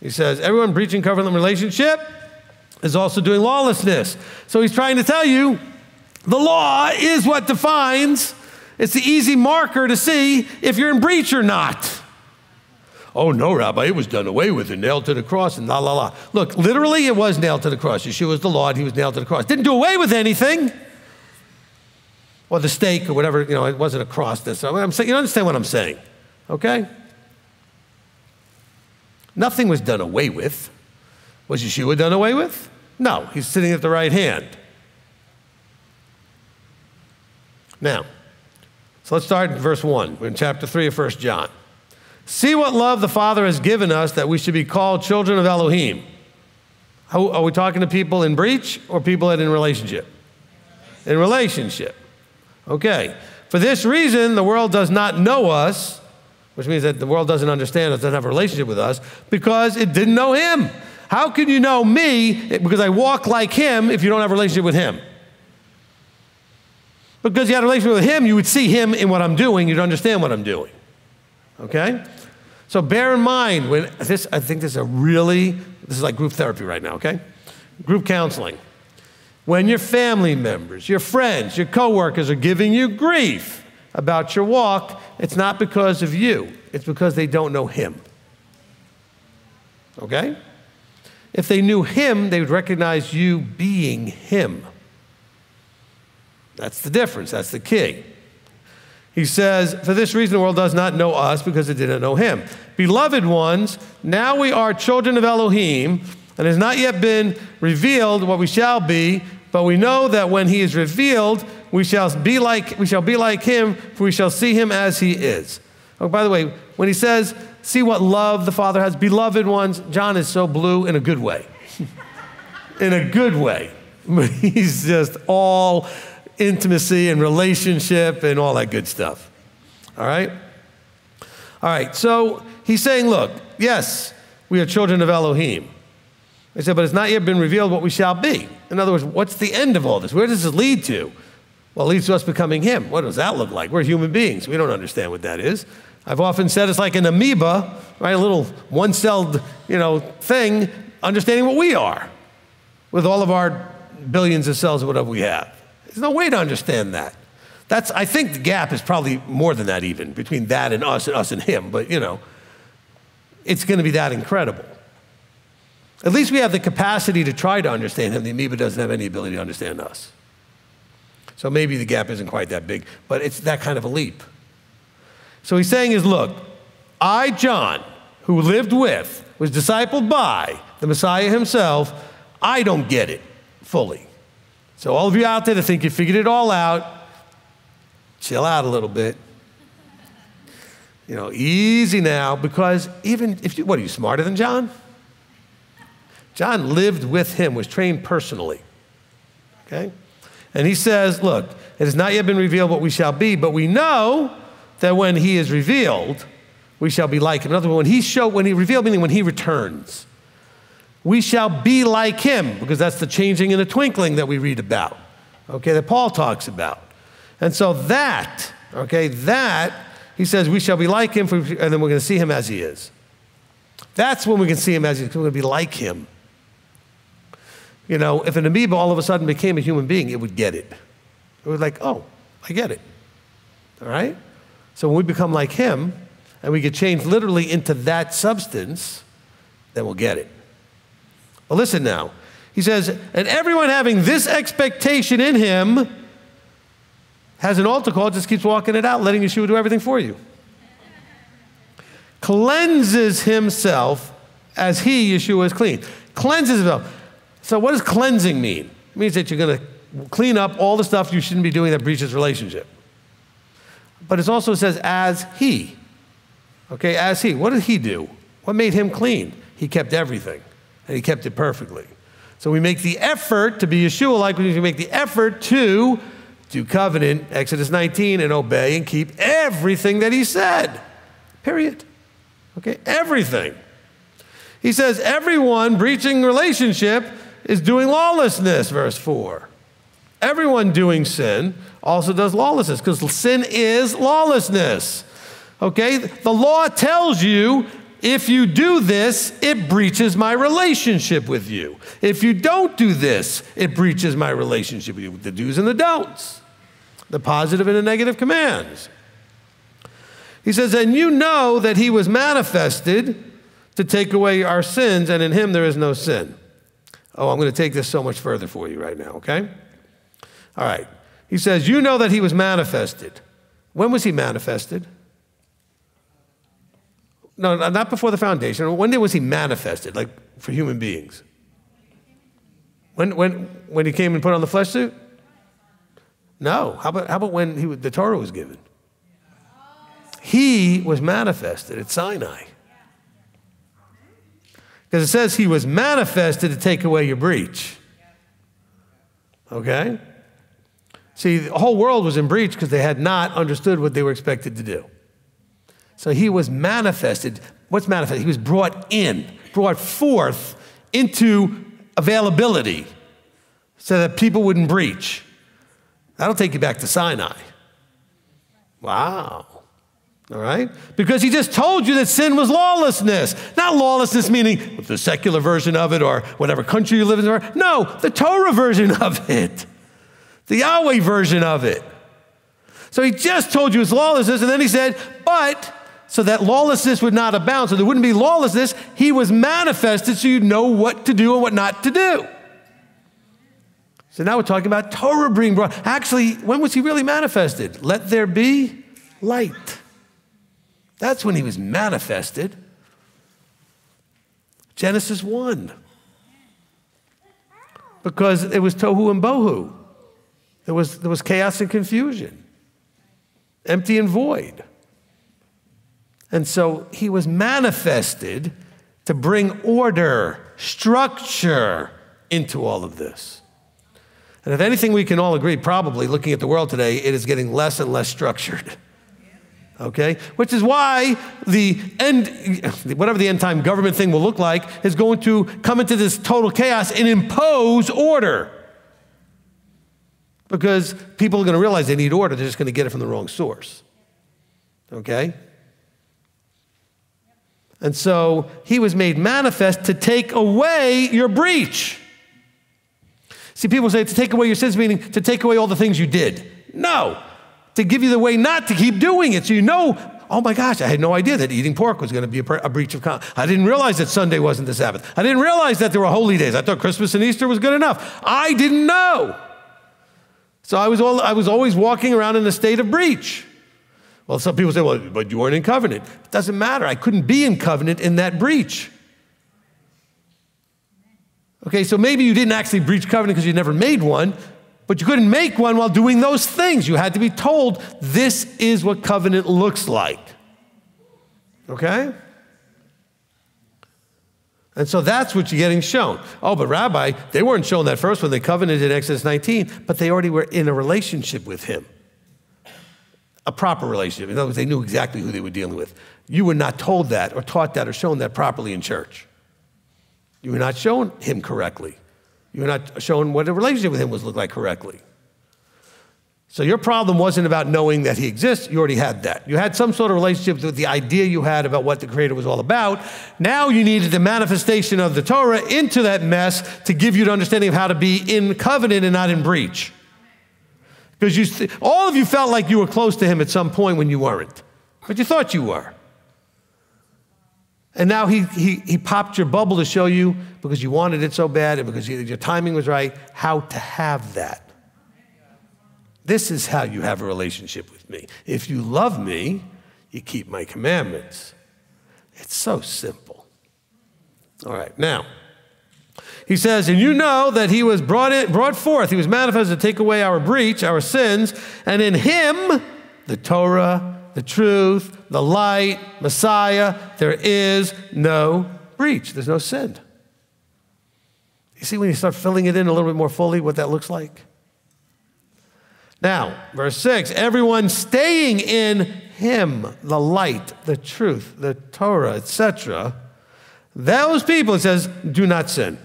He says, Everyone breaching covenant relationship is also doing lawlessness. So he's trying to tell you the law is what defines, it's the easy marker to see if you're in breach or not. Oh, no, Rabbi, it was done away with and nailed to the cross and la la la. Look, literally, it was nailed to the cross. Yeshua was the law and he was nailed to the cross. Didn't do away with anything. Or the stake or whatever, you know, it wasn't a cross. This, I'm saying, you understand what I'm saying, okay? Nothing was done away with. Was Yeshua done away with? No, he's sitting at the right hand. Now, so let's start in verse 1. We're in chapter 3 of 1 John. See what love the Father has given us that we should be called children of Elohim. How, are we talking to people in breach or people that in relationship? In relationship. Okay. For this reason, the world does not know us, which means that the world doesn't understand us, doesn't have a relationship with us, because it didn't know Him. How can you know me because I walk like Him if you don't have a relationship with Him? Because you had a relationship with him, you would see him in what I'm doing, you'd understand what I'm doing. Okay? So bear in mind when this, I think this is a really, this is like group therapy right now, okay? Group counseling. When your family members, your friends, your coworkers are giving you grief about your walk, it's not because of you, it's because they don't know him. Okay? If they knew him, they would recognize you being him. That's the difference. That's the key. He says, For this reason, the world does not know us because it didn't know him. Beloved ones, now we are children of Elohim, and it has not yet been revealed what we shall be, but we know that when he is revealed, we shall be like, we shall be like him, for we shall see him as he is. Oh, by the way, when he says, See what love the Father has, beloved ones, John is so blue in a good way. in a good way. He's just all intimacy and relationship and all that good stuff. All right? All right, so he's saying, look, yes, we are children of Elohim. He said, but it's not yet been revealed what we shall be. In other words, what's the end of all this? Where does this lead to? Well, it leads to us becoming Him. What does that look like? We're human beings. We don't understand what that is. I've often said it's like an amoeba, right? A little one-celled, you know, thing, understanding what we are, with all of our billions of cells or whatever we have. There's no way to understand that. That's, I think the gap is probably more than that even between that and us and us and him, but you know, it's going to be that incredible. At least we have the capacity to try to understand him. The amoeba doesn't have any ability to understand us. So maybe the gap isn't quite that big, but it's that kind of a leap. So he's saying is, look, I, John, who lived with, was discipled by the Messiah himself, I don't get it fully. So all of you out there that think you figured it all out, chill out a little bit. You know, easy now, because even if you, what are you, smarter than John? John lived with him, was trained personally. Okay? And he says, Look, it has not yet been revealed what we shall be, but we know that when he is revealed, we shall be like him. In other words, when he showed, when he revealed, meaning when he returns, we shall be like him, because that's the changing in the twinkling that we read about, okay, that Paul talks about. And so that, okay, that, he says, we shall be like him, and then we're going to see him as he is. That's when we can see him as he is, we're going to be like him. You know, if an amoeba all of a sudden became a human being, it would get it. It would like, oh, I get it. All right? So when we become like him and we get changed literally into that substance, then we'll get it. Well, listen now. He says, and everyone having this expectation in him has an altar call, just keeps walking it out, letting Yeshua do everything for you. Cleanses himself as he, Yeshua, is clean. Cleanses himself. So, what does cleansing mean? It means that you're going to clean up all the stuff you shouldn't be doing that breaches relationship. But it also says, as he. Okay, as he. What did he do? What made him clean? He kept everything, and he kept it perfectly. So we make the effort to be Yeshua like we need to make the effort to do covenant, Exodus 19, and obey and keep everything that he said. Period. Okay, everything. He says, everyone breaching relationship is doing lawlessness, verse 4. Everyone doing sin also does lawlessness because sin is lawlessness. Okay? The law tells you if you do this, it breaches my relationship with you. If you don't do this, it breaches my relationship with you. The do's and the don'ts, the positive and the negative commands. He says, And you know that he was manifested to take away our sins, and in him there is no sin. Oh, I'm going to take this so much further for you right now, okay? All right. He says, You know that he was manifested. When was he manifested? No, not before the foundation. When was he manifested, like for human beings? When, when, when he came and put on the flesh suit? No. How about, how about when he, the Torah was given? He was manifested at Sinai. Because it says he was manifested to take away your breach. Okay? See, the whole world was in breach because they had not understood what they were expected to do. So he was manifested. What's manifested? He was brought in, brought forth into availability so that people wouldn't breach. That'll take you back to Sinai. Wow. All right? Because he just told you that sin was lawlessness. Not lawlessness meaning the secular version of it or whatever country you live in. No, the Torah version of it, the Yahweh version of it. So he just told you it's lawlessness, and then he said, but so that lawlessness would not abound, so there wouldn't be lawlessness, he was manifested so you'd know what to do and what not to do. So now we're talking about Torah being brought. Actually, when was he really manifested? Let there be light. That's when he was manifested. Genesis 1. Because it was tohu and bohu. There was, there was chaos and confusion, empty and void. And so he was manifested to bring order, structure into all of this. And if anything, we can all agree, probably looking at the world today, it is getting less and less structured. Okay? Which is why the end, whatever the end time government thing will look like, is going to come into this total chaos and impose order. Because people are going to realize they need order, they're just going to get it from the wrong source. Okay? And so he was made manifest to take away your breach. See, people say to take away your sins, meaning to take away all the things you did. No, to give you the way not to keep doing it. So you know, oh my gosh, I had no idea that eating pork was going to be a, a breach of conscience. I didn't realize that Sunday wasn't the Sabbath. I didn't realize that there were holy days. I thought Christmas and Easter was good enough. I didn't know. So I was, all, I was always walking around in a state of breach. Well, some people say, well, but you weren't in covenant. It doesn't matter. I couldn't be in covenant in that breach. Okay, so maybe you didn't actually breach covenant because you never made one, but you couldn't make one while doing those things. You had to be told this is what covenant looks like. Okay? And so that's what you're getting shown. Oh, but Rabbi, they weren't shown that first when they covenanted in Exodus 19, but they already were in a relationship with him a proper relationship. In other words, they knew exactly who they were dealing with. You were not told that or taught that or shown that properly in church. You were not shown him correctly. You were not shown what a relationship with him was look like correctly. So your problem wasn't about knowing that he exists. You already had that. You had some sort of relationship with the idea you had about what the Creator was all about. Now you needed the manifestation of the Torah into that mess to give you an understanding of how to be in covenant and not in breach. Because you, all of you felt like you were close to him at some point when you weren't, but you thought you were. And now he, he, he popped your bubble to show you, because you wanted it so bad and because your timing was right, how to have that. This is how you have a relationship with me. If you love me, you keep my commandments. It's so simple. All right, now. He says, And you know that he was brought, in, brought forth, he was manifested to take away our breach, our sins, and in him, the Torah, the truth, the light, Messiah, there is no breach. There's no sin. You see, when you start filling it in a little bit more fully, what that looks like? Now, verse 6 everyone staying in him, the light, the truth, the Torah, etc., those people, it says, do not sin.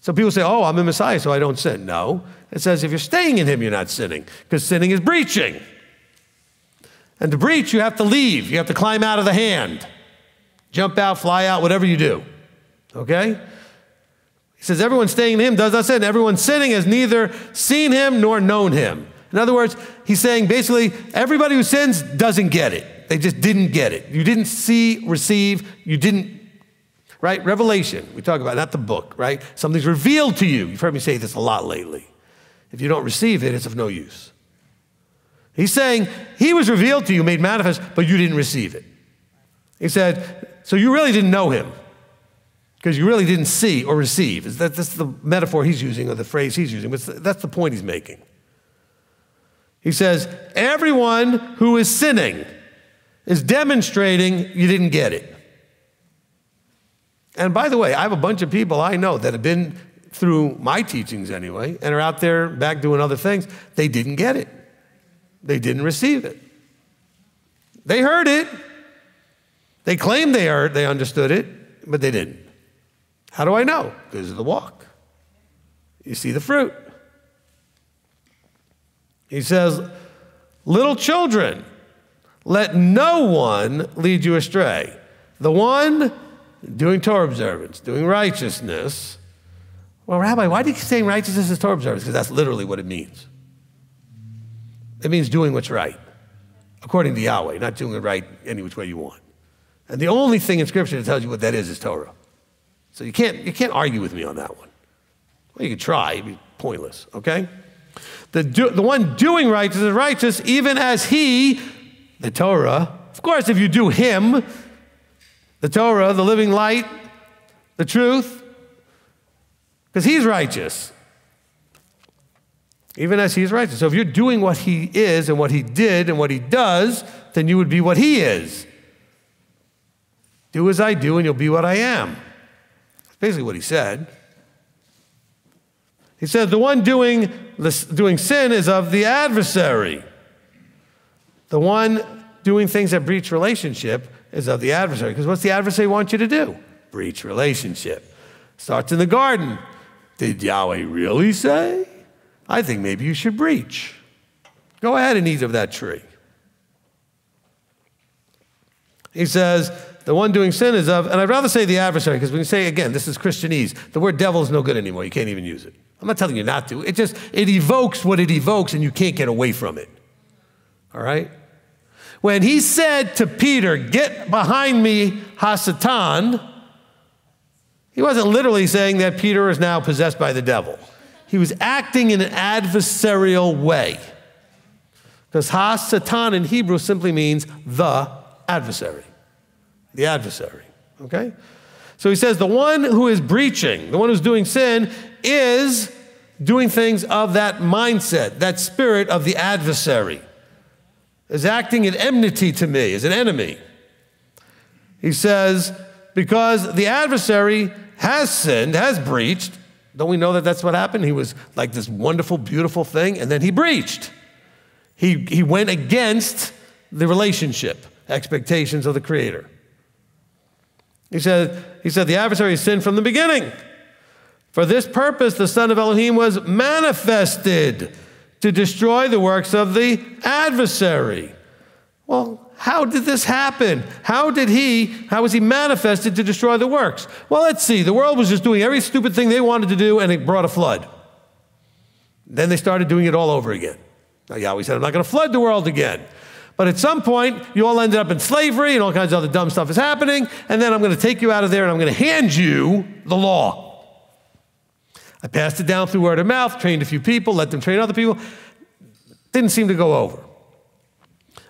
So people say, oh, I'm a Messiah, so I don't sin. No. It says if you're staying in Him, you're not sinning, because sinning is breaching. And to breach, you have to leave. You have to climb out of the hand, jump out, fly out, whatever you do. Okay? He says, everyone staying in Him does not sin. Everyone sinning has neither seen Him nor known Him. In other words, he's saying basically everybody who sins doesn't get it. They just didn't get it. You didn't see, receive, you didn't right? Revelation, we talk about, not the book, right? Something's revealed to you. You've heard me say this a lot lately. If you don't receive it, it's of no use. He's saying, He was revealed to you, made manifest, but you didn't receive it. He said, So you really didn't know Him because you really didn't see or receive. That's the metaphor he's using or the phrase he's using, but that's the point he's making. He says, Everyone who is sinning is demonstrating you didn't get it. And by the way, I have a bunch of people I know that have been through my teachings anyway and are out there back doing other things. They didn't get it, they didn't receive it. They heard it. They claimed they heard, they understood it, but they didn't. How do I know? Because of the walk. You see the fruit. He says, Little children, let no one lead you astray. The one doing Torah observance, doing righteousness. Well, Rabbi, why do you keep saying righteousness is Torah observance? Because that's literally what it means. It means doing what's right, according to Yahweh, not doing it right any which way you want. And the only thing in Scripture that tells you what that is is Torah. So you can't, you can't argue with me on that one. Well, you could try, it'd be pointless, okay? The, do, the one doing righteousness is righteous, even as he, the Torah, of course, if you do him, the Torah, the living light, the truth, because he's righteous. Even as he's righteous. So if you're doing what he is and what he did and what he does, then you would be what he is. Do as I do and you'll be what I am. That's basically what he said. He says, the one doing, doing sin is of the adversary. The one doing things that breach relationship is of the adversary. Because what's the adversary want you to do? Breach relationship. Starts in the garden. Did Yahweh really say? I think maybe you should breach. Go ahead and eat of that tree. He says, the one doing sin is of, and I'd rather say the adversary, because when you say, again, this is Christianese, the word devil is no good anymore. You can't even use it. I'm not telling you not to. It just, it evokes what it evokes, and you can't get away from it. All right? When he said to Peter, Get behind me, Hasatan, he wasn't literally saying that Peter is now possessed by the devil. He was acting in an adversarial way. Because Hasatan in Hebrew simply means the adversary. The adversary. Okay? So he says the one who is breaching, the one who's doing sin, is doing things of that mindset, that spirit of the adversary, is acting in enmity to me, as an enemy. He says, because the adversary has sinned, has breached. Don't we know that that's what happened? He was like this wonderful, beautiful thing, and then he breached. He, he went against the relationship expectations of the Creator. He said, he said, The adversary sinned from the beginning. For this purpose, the Son of Elohim was manifested to destroy the works of the adversary. Well, how did this happen? How did he, how was he manifested to destroy the works? Well, let's see. The world was just doing every stupid thing they wanted to do, and it brought a flood. Then they started doing it all over again. Now, Yahweh said, I'm not going to flood the world again. But at some point, you all ended up in slavery and all kinds of other dumb stuff is happening. And then I'm going to take you out of there and I'm going to hand you the law. I passed it down through word of mouth, trained a few people, let them train other people. Didn't seem to go over.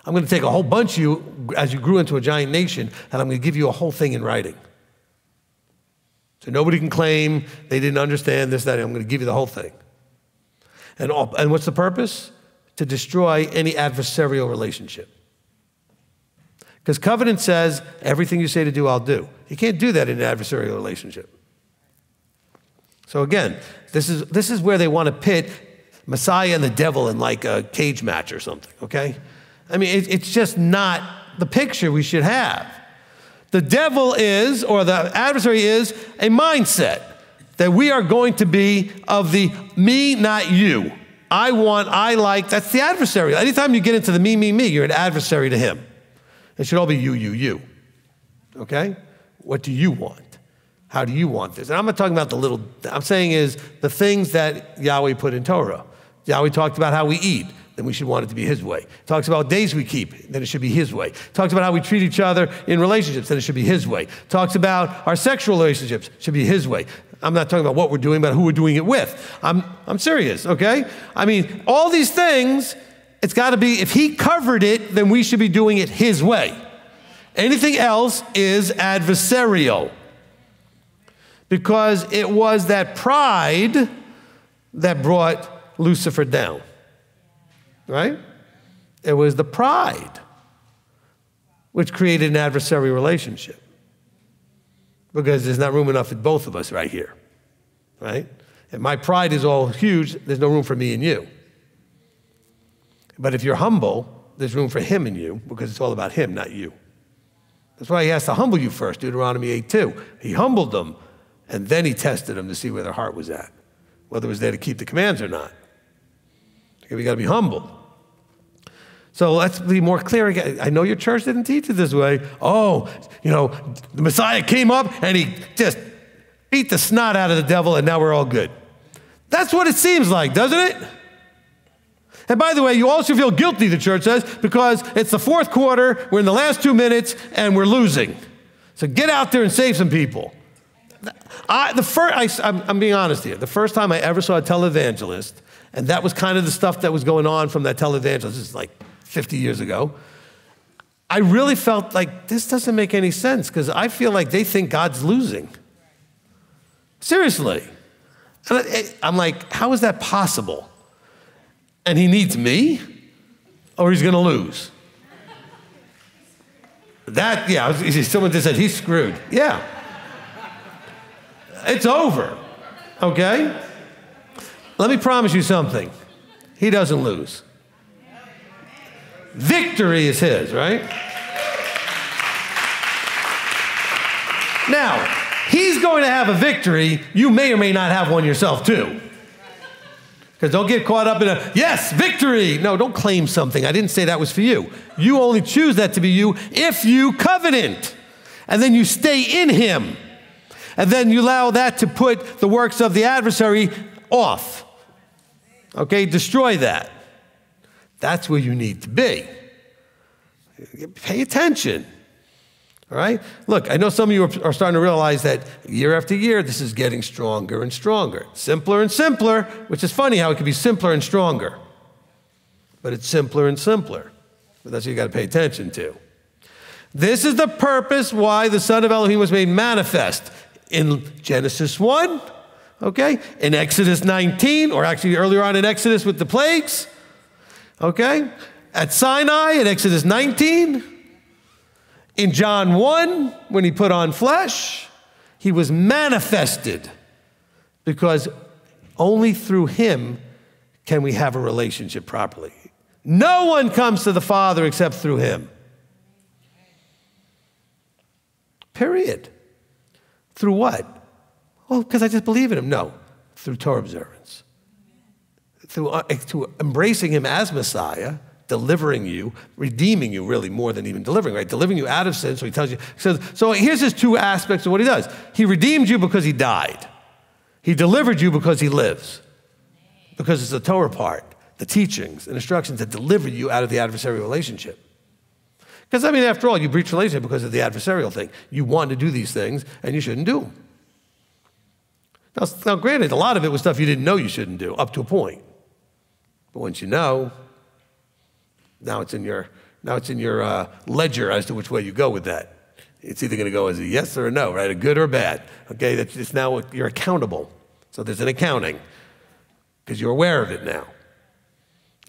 I'm going to take a whole bunch of you as you grew into a giant nation, and I'm going to give you a whole thing in writing. So nobody can claim they didn't understand this, that. I'm going to give you the whole thing. And, all, and what's the purpose? to destroy any adversarial relationship. Because covenant says, everything you say to do, I'll do. You can't do that in an adversarial relationship. So again, this is, this is where they want to pit Messiah and the devil in like a cage match or something, okay? I mean, it, it's just not the picture we should have. The devil is, or the adversary is, a mindset that we are going to be of the me, not you. I want, I like, that's the adversary. Anytime you get into the me, me, me, you're an adversary to him. It should all be you, you, you. Okay? What do you want? How do you want this? And I'm not talking about the little, I'm saying is the things that Yahweh put in Torah. Yahweh talked about how we eat, then we should want it to be His way. Talks about days we keep, then it should be His way. Talks about how we treat each other in relationships, then it should be His way. Talks about our sexual relationships, should be His way. I'm not talking about what we're doing, but who we're doing it with. I'm, I'm serious, okay? I mean, all these things, it's got to be, if he covered it, then we should be doing it his way. Anything else is adversarial. Because it was that pride that brought Lucifer down, right? It was the pride which created an adversary relationship because there's not room enough for both of us right here, right? If my pride is all huge, there's no room for me and you. But if you're humble, there's room for him and you because it's all about him, not you. That's why he has to humble you first, Deuteronomy 8 2. He humbled them and then he tested them to see where their heart was at, whether it was there to keep the commands or not. We got to be humble. So let's be more clear again. I know your church didn't teach it this way. Oh, you know, the Messiah came up and he just beat the snot out of the devil and now we're all good. That's what it seems like, doesn't it? And by the way, you also feel guilty, the church says, because it's the fourth quarter, we're in the last two minutes, and we're losing. So get out there and save some people. I, the first, I, I'm, I'm being honest here. The first time I ever saw a televangelist, and that was kind of the stuff that was going on from that televangelist, is like 50 years ago, I really felt like this doesn't make any sense because I feel like they think God's losing. Seriously. And eh, I'm like, how is that possible? And he needs me or he's going to lose? That, yeah, someone just said he's screwed. Yeah. It's over. Okay? let me promise you something. He doesn't lose. Victory is his, right? Now, he's going to have a victory. You may or may not have one yourself, too. Because don't get caught up in a, yes, victory. No, don't claim something. I didn't say that was for you. You only choose that to be you if you covenant. And then you stay in him. And then you allow that to put the works of the adversary off. Okay, destroy that. That's where you need to be. Pay attention. All right? Look, I know some of you are, starting to realize that year after year, this is getting stronger and stronger. Simpler and simpler, which is funny how it can be simpler and stronger. But it's simpler and simpler. But that's what you got to pay attention to. This is the purpose why the Son of Elohim was made manifest in Genesis 1, okay? In Exodus 19, or actually earlier on in Exodus with the plagues, okay? At Sinai in Exodus 19, in John 1, when he put on flesh, he was manifested because only through him can we have a relationship properly. No one comes to the Father except through him. Period. Through what? Oh, well, because I just believe in him. No, through Torah observance. Through, uh, through embracing him as Messiah delivering you, redeeming you, really, more than even delivering, right? Delivering you out of sin. So he tells you, so, so here's his two aspects of what he does. He redeemed you because he died, he delivered you because he lives, because it's the Torah part, the teachings and instructions that deliver you out of the adversarial relationship. Because, I mean, after all, you breach relationship because of the adversarial thing. You want to do these things, and you shouldn't do them. Now, now, granted, a lot of it was stuff you didn't know you shouldn't do, up to a point. But once you know, now it's in your, now it's in your uh, ledger as to which way you go with that. It's either going to go as a yes or a no, right? A good or a bad. Okay, that's just now you're accountable. So there's an accounting because you're aware of it now.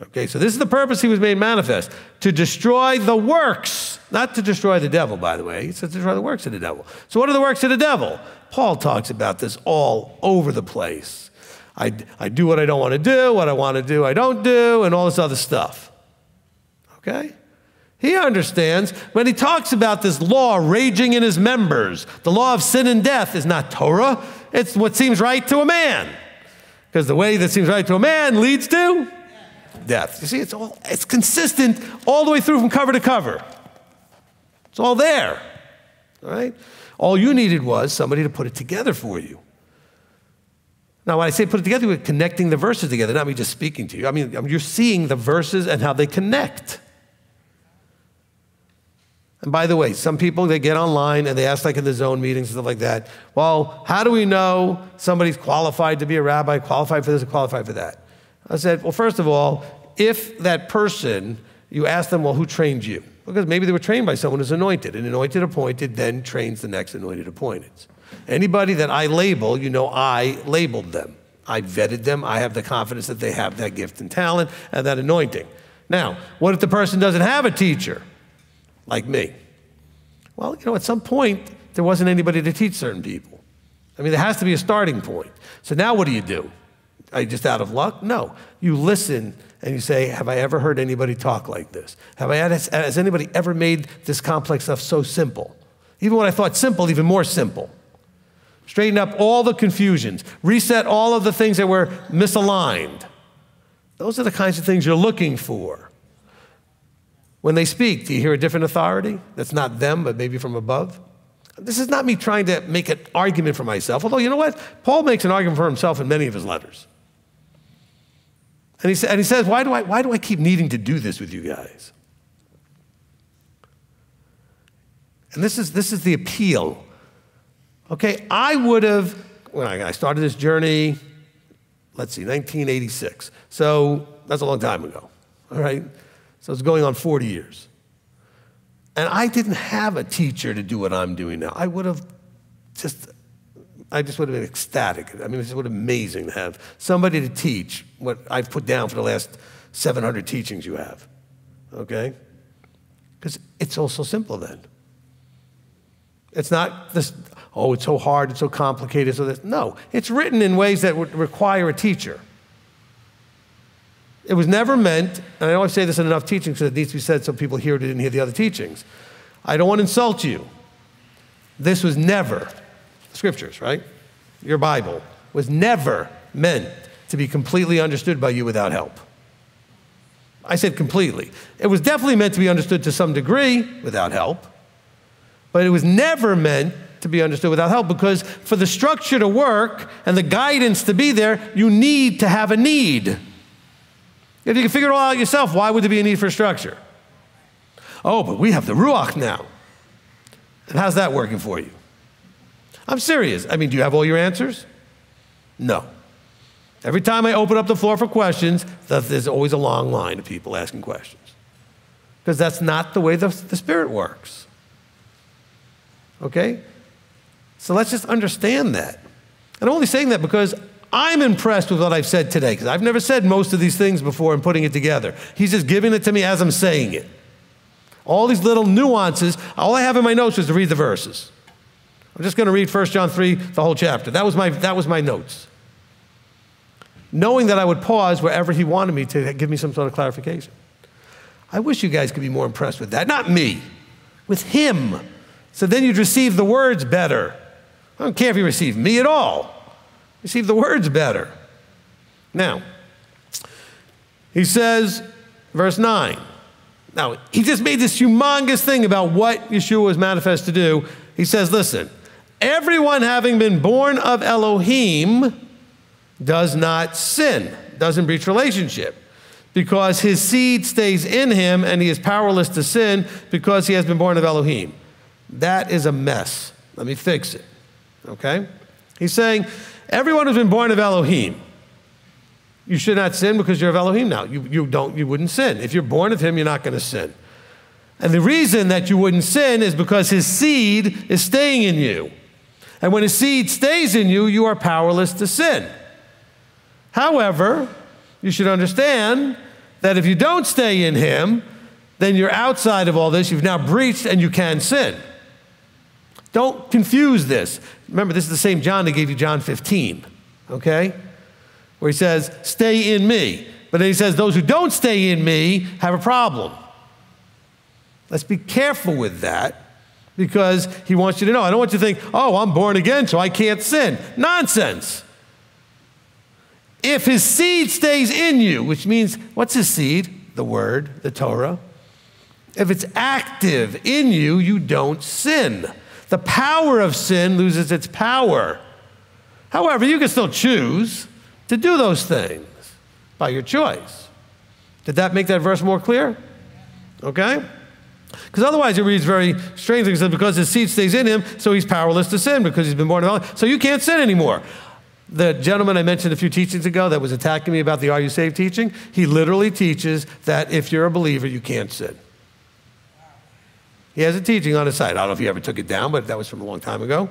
Okay, so this is the purpose he was made manifest to destroy the works, not to destroy the devil, by the way. He says to destroy the works of the devil. So, what are the works of the devil? Paul talks about this all over the place. I, I do what I don't want to do, what I want to do, I don't do, and all this other stuff. Okay? He understands when he talks about this law raging in his members, the law of sin and death is not Torah, it's what seems right to a man. Because the way that seems right to a man leads to death. You see, it's all it's consistent all the way through from cover to cover. It's all there. All right? All you needed was somebody to put it together for you. Now, when I say put it together, we're connecting the verses together, not me just speaking to you. I mean, you're seeing the verses and how they connect. And by the way, some people, they get online and they ask, like in the Zoom meetings and stuff like that, well, how do we know somebody's qualified to be a rabbi, qualified for this, or qualified for that? I said, well, first of all, if that person, you ask them, well, who trained you? Because maybe they were trained by someone who's anointed. An anointed appointed then trains the next anointed appointed. Anybody that I label, you know, I labeled them. I vetted them. I have the confidence that they have that gift and talent and that anointing. Now, what if the person doesn't have a teacher? like me? Well, you know, at some point, there wasn't anybody to teach certain people. I mean, there has to be a starting point. So now what do you do? Are you just out of luck? No. You listen and you say, Have I ever heard anybody talk like this? Have I, has anybody ever made this complex stuff so simple? Even when I thought simple, even more simple. Straighten up all the confusions, reset all of the things that were misaligned. Those are the kinds of things you're looking for. When they speak, do you hear a different authority that's not them, but maybe from above? This is not me trying to make an argument for myself, although you know what? Paul makes an argument for himself in many of his letters. And he, sa- and he says, why do, I, why do I keep needing to do this with you guys? And this is, this is the appeal. Okay, I would have, when I started this journey, let's see, 1986. So that's a long time ago, all right? So it's going on 40 years. And I didn't have a teacher to do what I'm doing now. I would have just, I just would have been ecstatic. I mean, it's would amazing to have somebody to teach what I've put down for the last 700 teachings you have. Okay? Because it's all so simple then. It's not this, oh, it's so hard, it's so complicated, so that, no. It's written in ways that would require a teacher. It was never meant, and I know I say this in enough teachings because it needs to be said so people hear it and hear the other teachings. I don't want to insult you. This was never, the scriptures, right? Your Bible was never meant to be completely understood by you without help. I said completely. It was definitely meant to be understood to some degree without help, but it was never meant to be understood without help because for the structure to work and the guidance to be there, you need to have a need. If you can figure it all out yourself, why would there be a need for structure? Oh, but we have the Ruach now. And how's that working for you? I'm serious. I mean, do you have all your answers? No. Every time I open up the floor for questions, there's always a long line of people asking questions. Because that's not the way the, the Spirit works. Okay? So let's just understand that. And I'm only saying that because I'm impressed with what I've said today, because I've never said most of these things before and putting it together. He's just giving it to me as I'm saying it. All these little nuances, all I have in my notes is to read the verses. I'm just going to read 1 John 3, the whole chapter. That was my, that was my notes knowing that I would pause wherever he wanted me to give me some sort of clarification. I wish you guys could be more impressed with that. Not me, with him. So then you'd receive the words better. I don't care if you receive me at all. Receive the words better. Now, he says, verse 9. Now, he just made this humongous thing about what Yeshua was manifest to do. He says, listen, everyone having been born of Elohim, does not sin, doesn't breach relationship, because his seed stays in him and he is powerless to sin because he has been born of Elohim. That is a mess. Let me fix it. Okay? He's saying, everyone who's been born of Elohim, you should not sin because you're of Elohim now. You, you, don't, you wouldn't sin. If you're born of him, you're not going to sin. And the reason that you wouldn't sin is because his seed is staying in you. And when his seed stays in you, you are powerless to sin. However, you should understand that if you don't stay in Him, then you're outside of all this. You've now breached and you can sin. Don't confuse this. Remember, this is the same John that gave you John 15, okay? Where he says, Stay in me. But then he says, Those who don't stay in me have a problem. Let's be careful with that because he wants you to know. I don't want you to think, Oh, I'm born again, so I can't sin. Nonsense. If his seed stays in you, which means, what's his seed? The word, the Torah. If it's active in you, you don't sin. The power of sin loses its power. However, you can still choose to do those things by your choice. Did that make that verse more clear? Okay? Because otherwise it reads very strangely. Says, because his seed stays in him, so he's powerless to sin because he's been born of God. So you can't sin anymore. The gentleman I mentioned a few teachings ago that was attacking me about the Are You Saved teaching, he literally teaches that if you're a believer, you can't sin. He has a teaching on his site. I don't know if he ever took it down, but that was from a long time ago.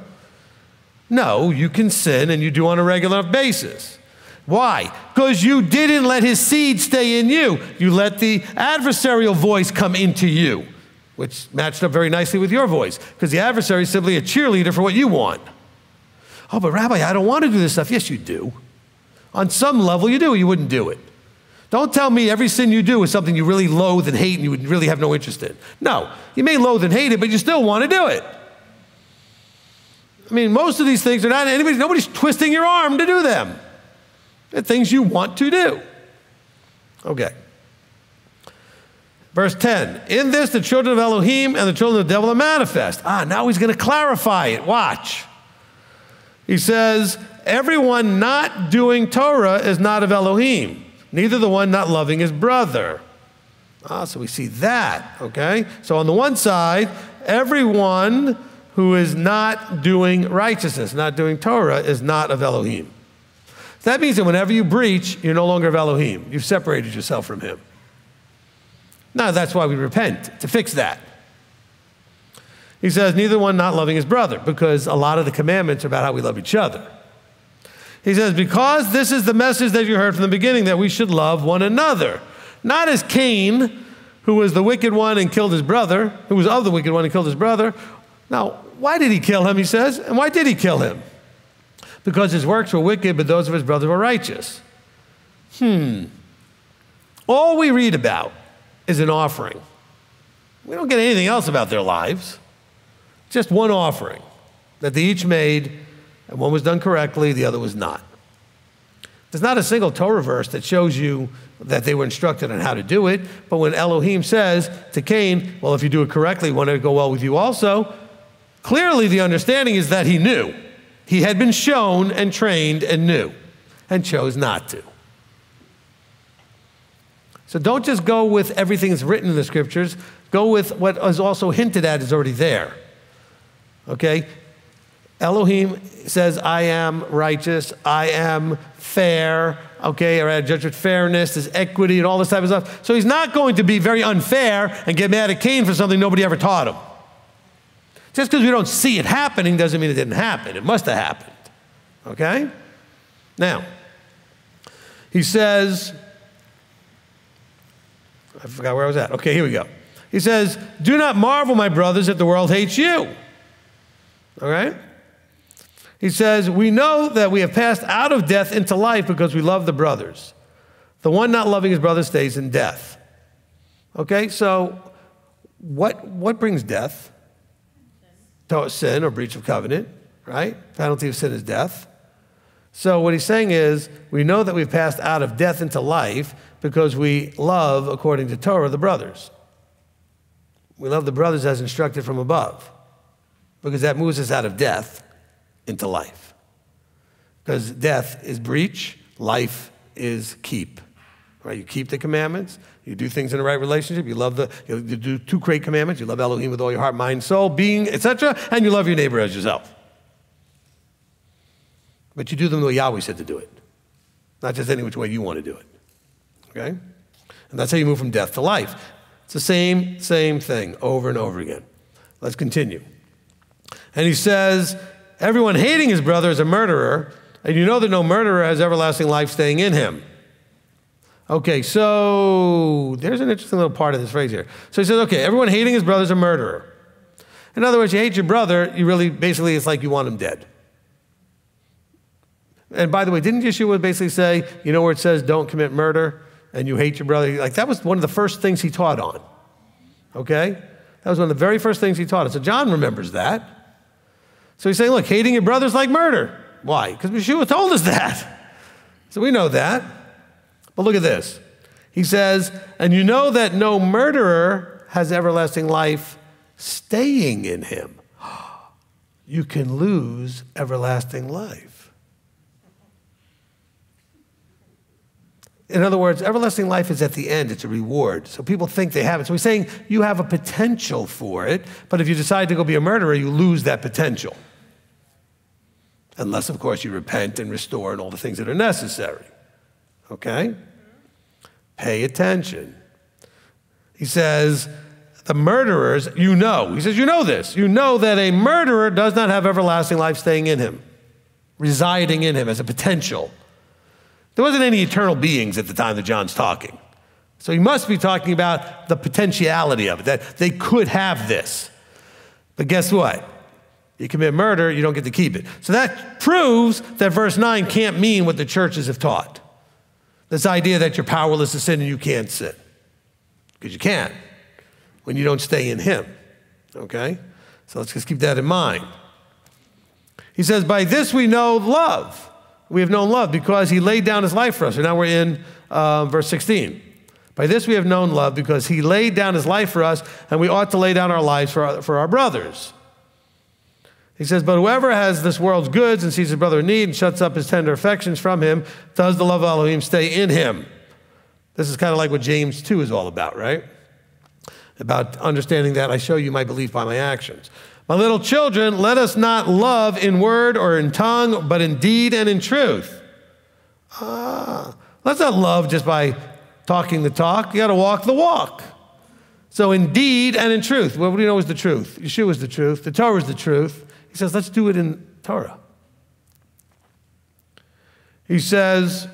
No, you can sin and you do on a regular basis. Why? Because you didn't let his seed stay in you. You let the adversarial voice come into you, which matched up very nicely with your voice, because the adversary is simply a cheerleader for what you want. Oh, but Rabbi, I don't want to do this stuff. Yes, you do. On some level, you do, you wouldn't do it. Don't tell me every sin you do is something you really loathe and hate and you would really have no interest in. No, you may loathe and hate it, but you still want to do it. I mean, most of these things are not anybody, nobody's twisting your arm to do them. They're things you want to do. Okay. Verse 10 In this, the children of Elohim and the children of the devil are manifest. Ah, now he's going to clarify it. Watch. He says, Everyone not doing Torah is not of Elohim, neither the one not loving his brother. Ah, so we see that, okay? So on the one side, everyone who is not doing righteousness, not doing Torah, is not of Elohim. That means that whenever you breach, you're no longer of Elohim. You've separated yourself from him. Now, that's why we repent, to fix that. He says, neither one not loving his brother, because a lot of the commandments are about how we love each other. He says, because this is the message that you heard from the beginning, that we should love one another. Not as Cain, who was the wicked one and killed his brother, who was of the wicked one and killed his brother. Now, why did he kill him, he says? And why did he kill him? Because his works were wicked, but those of his brother were righteous. Hmm. All we read about is an offering. We don't get anything else about their lives. Just one offering that they each made, and one was done correctly, the other was not. There's not a single Torah verse that shows you that they were instructed on how to do it, but when Elohim says to Cain, Well, if you do it correctly, it go well with you also? Clearly, the understanding is that he knew. He had been shown and trained and knew, and chose not to. So don't just go with everything that's written in the scriptures, go with what is also hinted at is already there. Okay? Elohim says, I am righteous, I am fair, okay, or I judge with fairness, there's equity, and all this type of stuff. So he's not going to be very unfair and get mad at Cain for something nobody ever taught him. Just because we don't see it happening doesn't mean it didn't happen. It must have happened. Okay? Now, he says, I forgot where I was at. Okay, here we go. He says, Do not marvel, my brothers, that the world hates you. All right? He says, We know that we have passed out of death into life because we love the brothers. The one not loving his brother stays in death. Okay, so what, what brings death? Sin or breach of covenant, right? Penalty of sin is death. So what he's saying is, we know that we've passed out of death into life because we love, according to Torah, the brothers. We love the brothers as instructed from above because that moves us out of death into life. Because death is breach, life is keep. Right? You keep the commandments, you do things in the right relationship, you love the you do two great commandments, you love Elohim with all your heart, mind, soul, being, etc., and you love your neighbor as yourself. But you do them the way Yahweh said to do it, not just any which way you want to do it. Okay? And that's how you move from death to life. It's the same, same thing over and over again. Let's continue. And he says, Everyone hating his brother is a murderer, and you know that no murderer has everlasting life staying in him. Okay, so there's an interesting little part of this phrase here. So he says, okay, everyone hating his brother is a murderer. In other words, you hate your brother, you really, basically, it's like you want him dead. And by the way, didn't Yeshua basically say, you know where it says don't commit murder and you hate your brother? Like that was one of the first things he taught on. Okay? That was one of the very first things he taught us. So John remembers that. So he's saying, look, hating your brother is like murder. Why? Because Yeshua told us that. So we know that. But look at this. He says, and you know that no murderer has everlasting life staying in him. You can lose everlasting life. In other words, everlasting life is at the end, it's a reward. So people think they have it. So he's saying you have a potential for it, but if you decide to go be a murderer, you lose that potential. Unless, of course, you repent and restore and all the things that are necessary. Okay? Pay attention. He says, the murderers, you know. He says, you know this. You know that a murderer does not have everlasting life staying in him, residing in him as a potential. There wasn't any eternal beings at the time that John's talking. So he must be talking about the potentiality of it, that they could have this. But guess what? You commit murder, you don't get to keep it. So that proves that verse 9 can't mean what the churches have taught. This idea that you're powerless to sin and you can't sin. Because you can't when you don't stay in Him. Okay? So let's just keep that in mind. He says, By this we know love we have known love because he laid down his life for us. And now we're in uh, verse 16. By this we have known love because he laid down his life for us, and we ought to lay down our lives for our, for our brothers. He says, But whoever has this world's goods and sees his brother in need and shuts up his tender affections from him, does the love of Elohim stay in him? This is kind of like what James 2 is all about, right? About understanding that I show you my belief by my actions. My little children, let us not love in word or in tongue, but in deed and in truth. Ah, let's not love just by talking the talk. You got to walk the walk. So, in deed and in truth. Well, what do you know is the truth? Yeshua is the truth. The Torah is the truth. He says, let's do it in Torah. He says,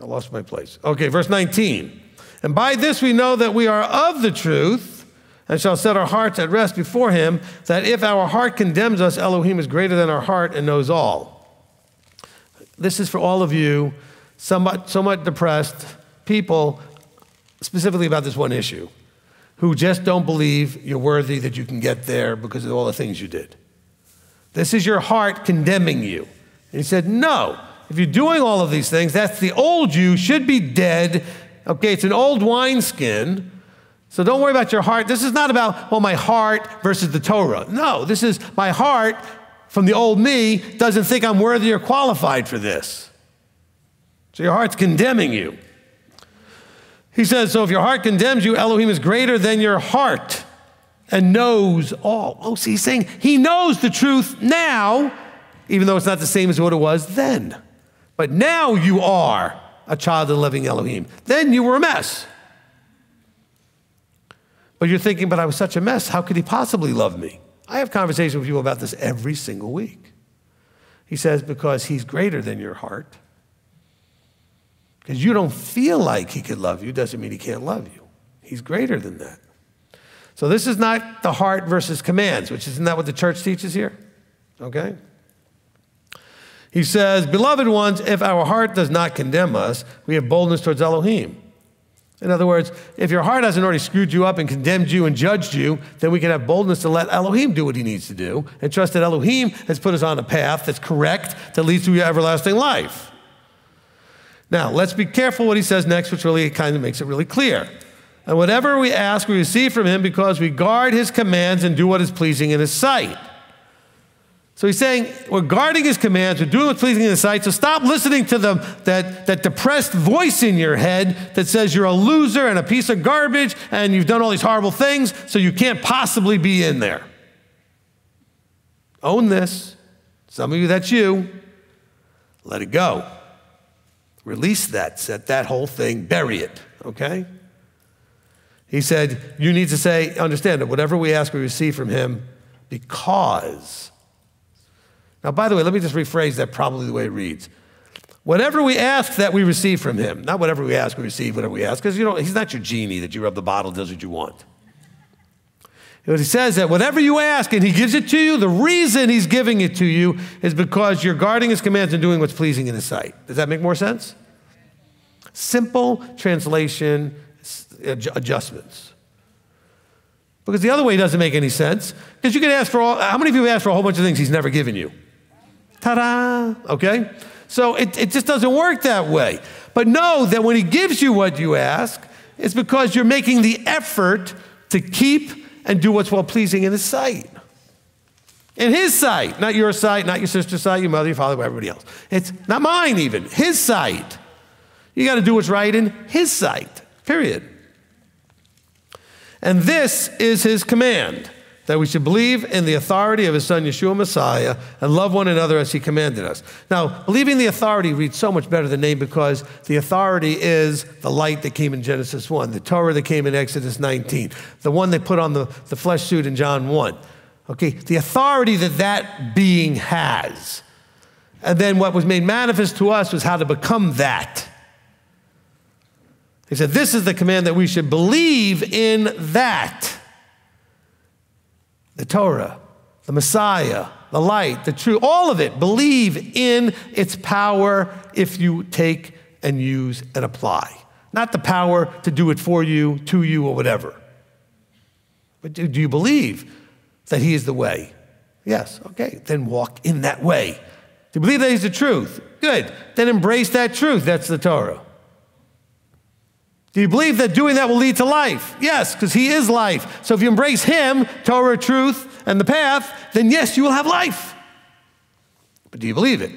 I lost my place. Okay, verse 19. And by this we know that we are of the truth and shall set our hearts at rest before him, that if our heart condemns us, Elohim is greater than our heart and knows all. This is for all of you, somewhat, somewhat depressed, people, specifically about this one issue, who just don't believe you're worthy that you can get there because of all the things you did. This is your heart condemning you. And he said, No. If you're doing all of these things, that's the old you, should be dead. Okay, it's an old wineskin. So don't worry about your heart. This is not about, well, my heart versus the Torah. No, this is my heart from the old me doesn't think I'm worthy or qualified for this. So your heart's condemning you. He says, So if your heart condemns you, Elohim is greater than your heart and knows all. Oh, see, he's saying he knows the truth now, even though it's not the same as what it was then. But now you are a child of the living Elohim. Then you were a mess. But you're thinking, but I was such a mess. How could he possibly love me? I have conversations with people about this every single week. He says, because he's greater than your heart. Because you don't feel like he could love you doesn't mean he can't love you. He's greater than that. So this is not the heart versus commands, which isn't that what the church teaches here? Okay? He says, Beloved ones, if our heart does not condemn us, we have boldness towards Elohim. In other words, if your heart hasn't already screwed you up and condemned you and judged you, then we can have boldness to let Elohim do what he needs to do and trust that Elohim has put us on a path that's correct that leads to everlasting life. Now, let's be careful what he says next, which really kind of makes it really clear. And whatever we ask, we receive from him because we guard his commands and do what is pleasing in his sight. So he's saying, we're guarding his commands, we're doing what's pleasing in his sight, so stop listening to the, that, that depressed voice in your head that says you're a loser and a piece of garbage and you've done all these horrible things, so you can't possibly be in there. Own this. Some of you, that's you. Let it go. Release that, set that whole thing, bury it, okay? He said, You need to say, understand that whatever we ask, we receive from him because. Now, by the way, let me just rephrase that probably the way it reads. Whatever we ask, that we receive from him. Not whatever we ask, we receive whatever we ask, because you know, he's not your genie that you rub the bottle, does what you want. He says that whatever you ask and he gives it to you, the reason he's giving it to you is because you're guarding his commands and doing what's pleasing in his sight. Does that make more sense? Simple translation adjustments. Because the other way doesn't make any sense. Because you can ask for all, how many of you have asked for a whole bunch of things he's never given you? Ta da! Okay? So it, it just doesn't work that way. But know that when he gives you what you ask, it's because you're making the effort to keep and do what's well pleasing in his sight. In his sight, not your sight, not your sister's sight, your mother, your father, everybody else. It's not mine, even, his sight. You got to do what's right in his sight, period. And this is his command that we should believe in the authority of his son Yeshua Messiah and love one another as he commanded us. Now, believing the authority reads so much better than name because the authority is the light that came in Genesis 1, the Torah that came in Exodus 19, the one they put on the, the flesh suit in John 1. Okay, the authority that that being has. And then what was made manifest to us was how to become that. He said, This is the command that we should believe in that the Torah, the Messiah, the light, the truth, all of it. Believe in its power if you take and use and apply. Not the power to do it for you, to you, or whatever. But do, do you believe that He is the way? Yes, okay, then walk in that way. Do you believe that He's the truth? Good, then embrace that truth. That's the Torah. Do you believe that doing that will lead to life? Yes, because He is life. So if you embrace Him, Torah, truth, and the path, then yes, you will have life. But do you believe it?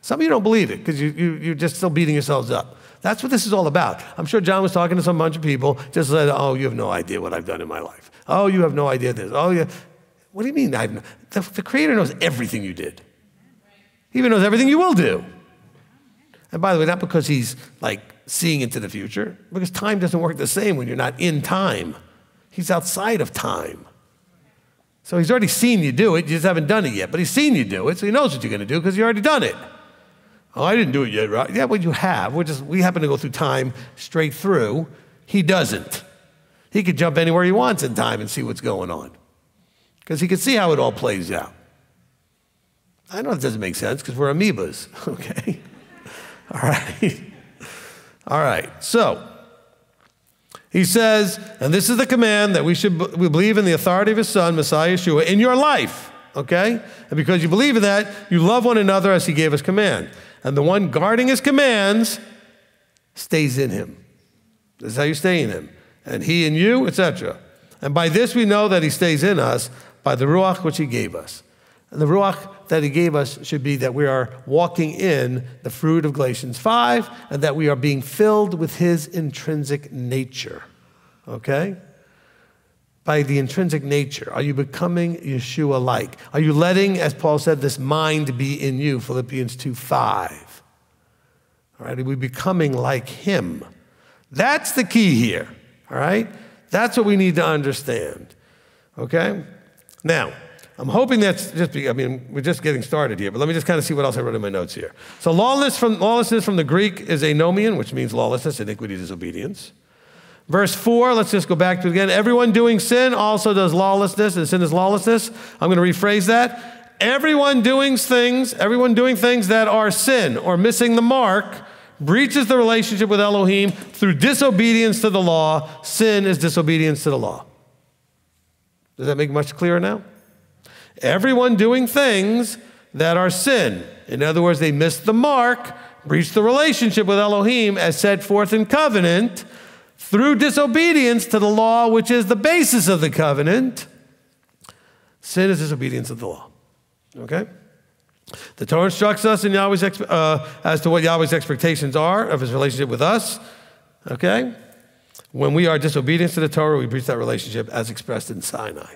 Some of you don't believe it because you, you, you're just still beating yourselves up. That's what this is all about. I'm sure John was talking to some bunch of people, just said, Oh, you have no idea what I've done in my life. Oh, you have no idea this. Oh, yeah. What do you mean? I've, the, the Creator knows everything you did, He even knows everything you will do. And by the way, not because He's like seeing into the future because time doesn't work the same when you're not in time. He's outside of time. So he's already seen you do it, you just haven't done it yet. But he's seen you do it, so he knows what you're going to do because you already done it. Oh, I didn't do it yet, right? Yeah, well, you have. We're just, we happen to go through time straight through. He doesn't. He could jump anywhere he wants in time and see what's going on because he can see how it all plays out. I know it doesn't make sense because we're amoebas, okay? All right. All right, so he says, and this is the command that we should we believe in the authority of his son, Messiah Yeshua, in your life, okay? And because you believe in that, you love one another as he gave us command. And the one guarding his commands stays in him. This is how you stay in him. And he in you, etc. And by this we know that he stays in us by the Ruach which he gave us. And the Ruach that he gave us should be that we are walking in the fruit of Galatians 5 and that we are being filled with his intrinsic nature. Okay? By the intrinsic nature. Are you becoming Yeshua like? Are you letting, as Paul said, this mind be in you? Philippians 2 5. All right? Are we becoming like him? That's the key here. All right? That's what we need to understand. Okay? Now, I'm hoping that's just, be, I mean, we're just getting started here, but let me just kind of see what else I wrote in my notes here. So, lawlessness from, lawlessness from the Greek is anomian, which means lawlessness, iniquity, disobedience. Verse 4, let's just go back to it again. Everyone doing sin also does lawlessness, and sin is lawlessness. I'm going to rephrase that. Everyone doing things, everyone doing things that are sin or missing the mark breaches the relationship with Elohim through disobedience to the law. Sin is disobedience to the law. Does that make much clearer now? Everyone doing things that are sin. In other words, they missed the mark, breached the relationship with Elohim as set forth in covenant through disobedience to the law, which is the basis of the covenant. Sin is disobedience of the law. Okay? The Torah instructs us in Yahweh's uh, as to what Yahweh's expectations are of his relationship with us. Okay? When we are disobedient to the Torah, we breach that relationship as expressed in Sinai.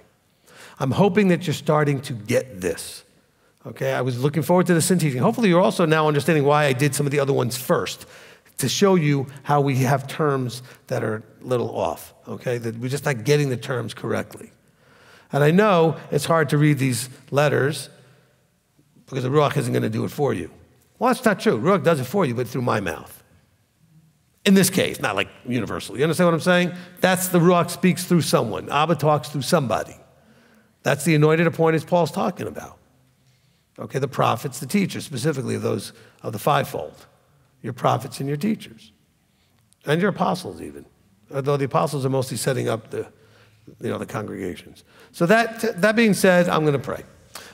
I'm hoping that you're starting to get this. Okay, I was looking forward to the sin teaching. Hopefully, you're also now understanding why I did some of the other ones first to show you how we have terms that are a little off. Okay, that we're just not getting the terms correctly. And I know it's hard to read these letters because the Ruach isn't going to do it for you. Well, that's not true. Ruach does it for you, but through my mouth. In this case, not like universally. You understand what I'm saying? That's the Ruach speaks through someone. Abba talks through somebody. That's the anointed appointed Paul's talking about. Okay, the prophets, the teachers, specifically those of the fivefold. Your prophets and your teachers. And your apostles even. Although the apostles are mostly setting up the, you know, the congregations. So that, that being said, I'm going to pray.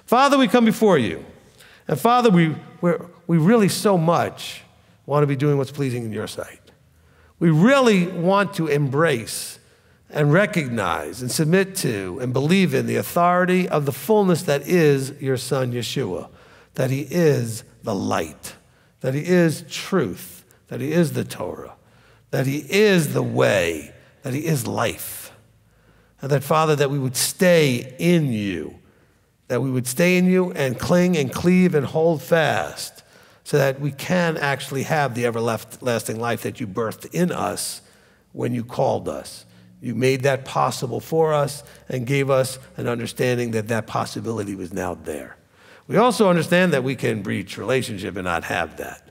Father, we come before you. And Father, we, we really so much want to be doing what's pleasing in your sight. We really want to embrace and recognize and submit to and believe in the authority of the fullness that is your Son, Yeshua, that He is the light, that He is truth, that He is the Torah, that He is the way, that He is life. And that, Father, that we would stay in you, that we would stay in you and cling and cleave and hold fast so that we can actually have the everlasting life that you birthed in us when you called us. You made that possible for us and gave us an understanding that that possibility was now there. We also understand that we can breach relationship and not have that.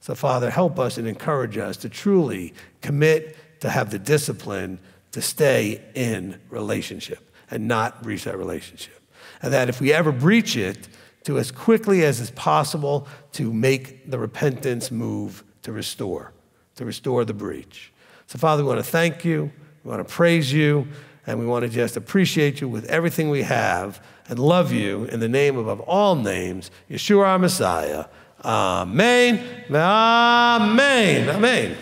So, Father, help us and encourage us to truly commit to have the discipline to stay in relationship and not breach that relationship. And that if we ever breach it, to as quickly as is possible to make the repentance move to restore, to restore the breach. So, Father, we want to thank you. We want to praise you, and we want to just appreciate you with everything we have and love you in the name above all names, Yeshua our Messiah. Amen. Amen. Amen.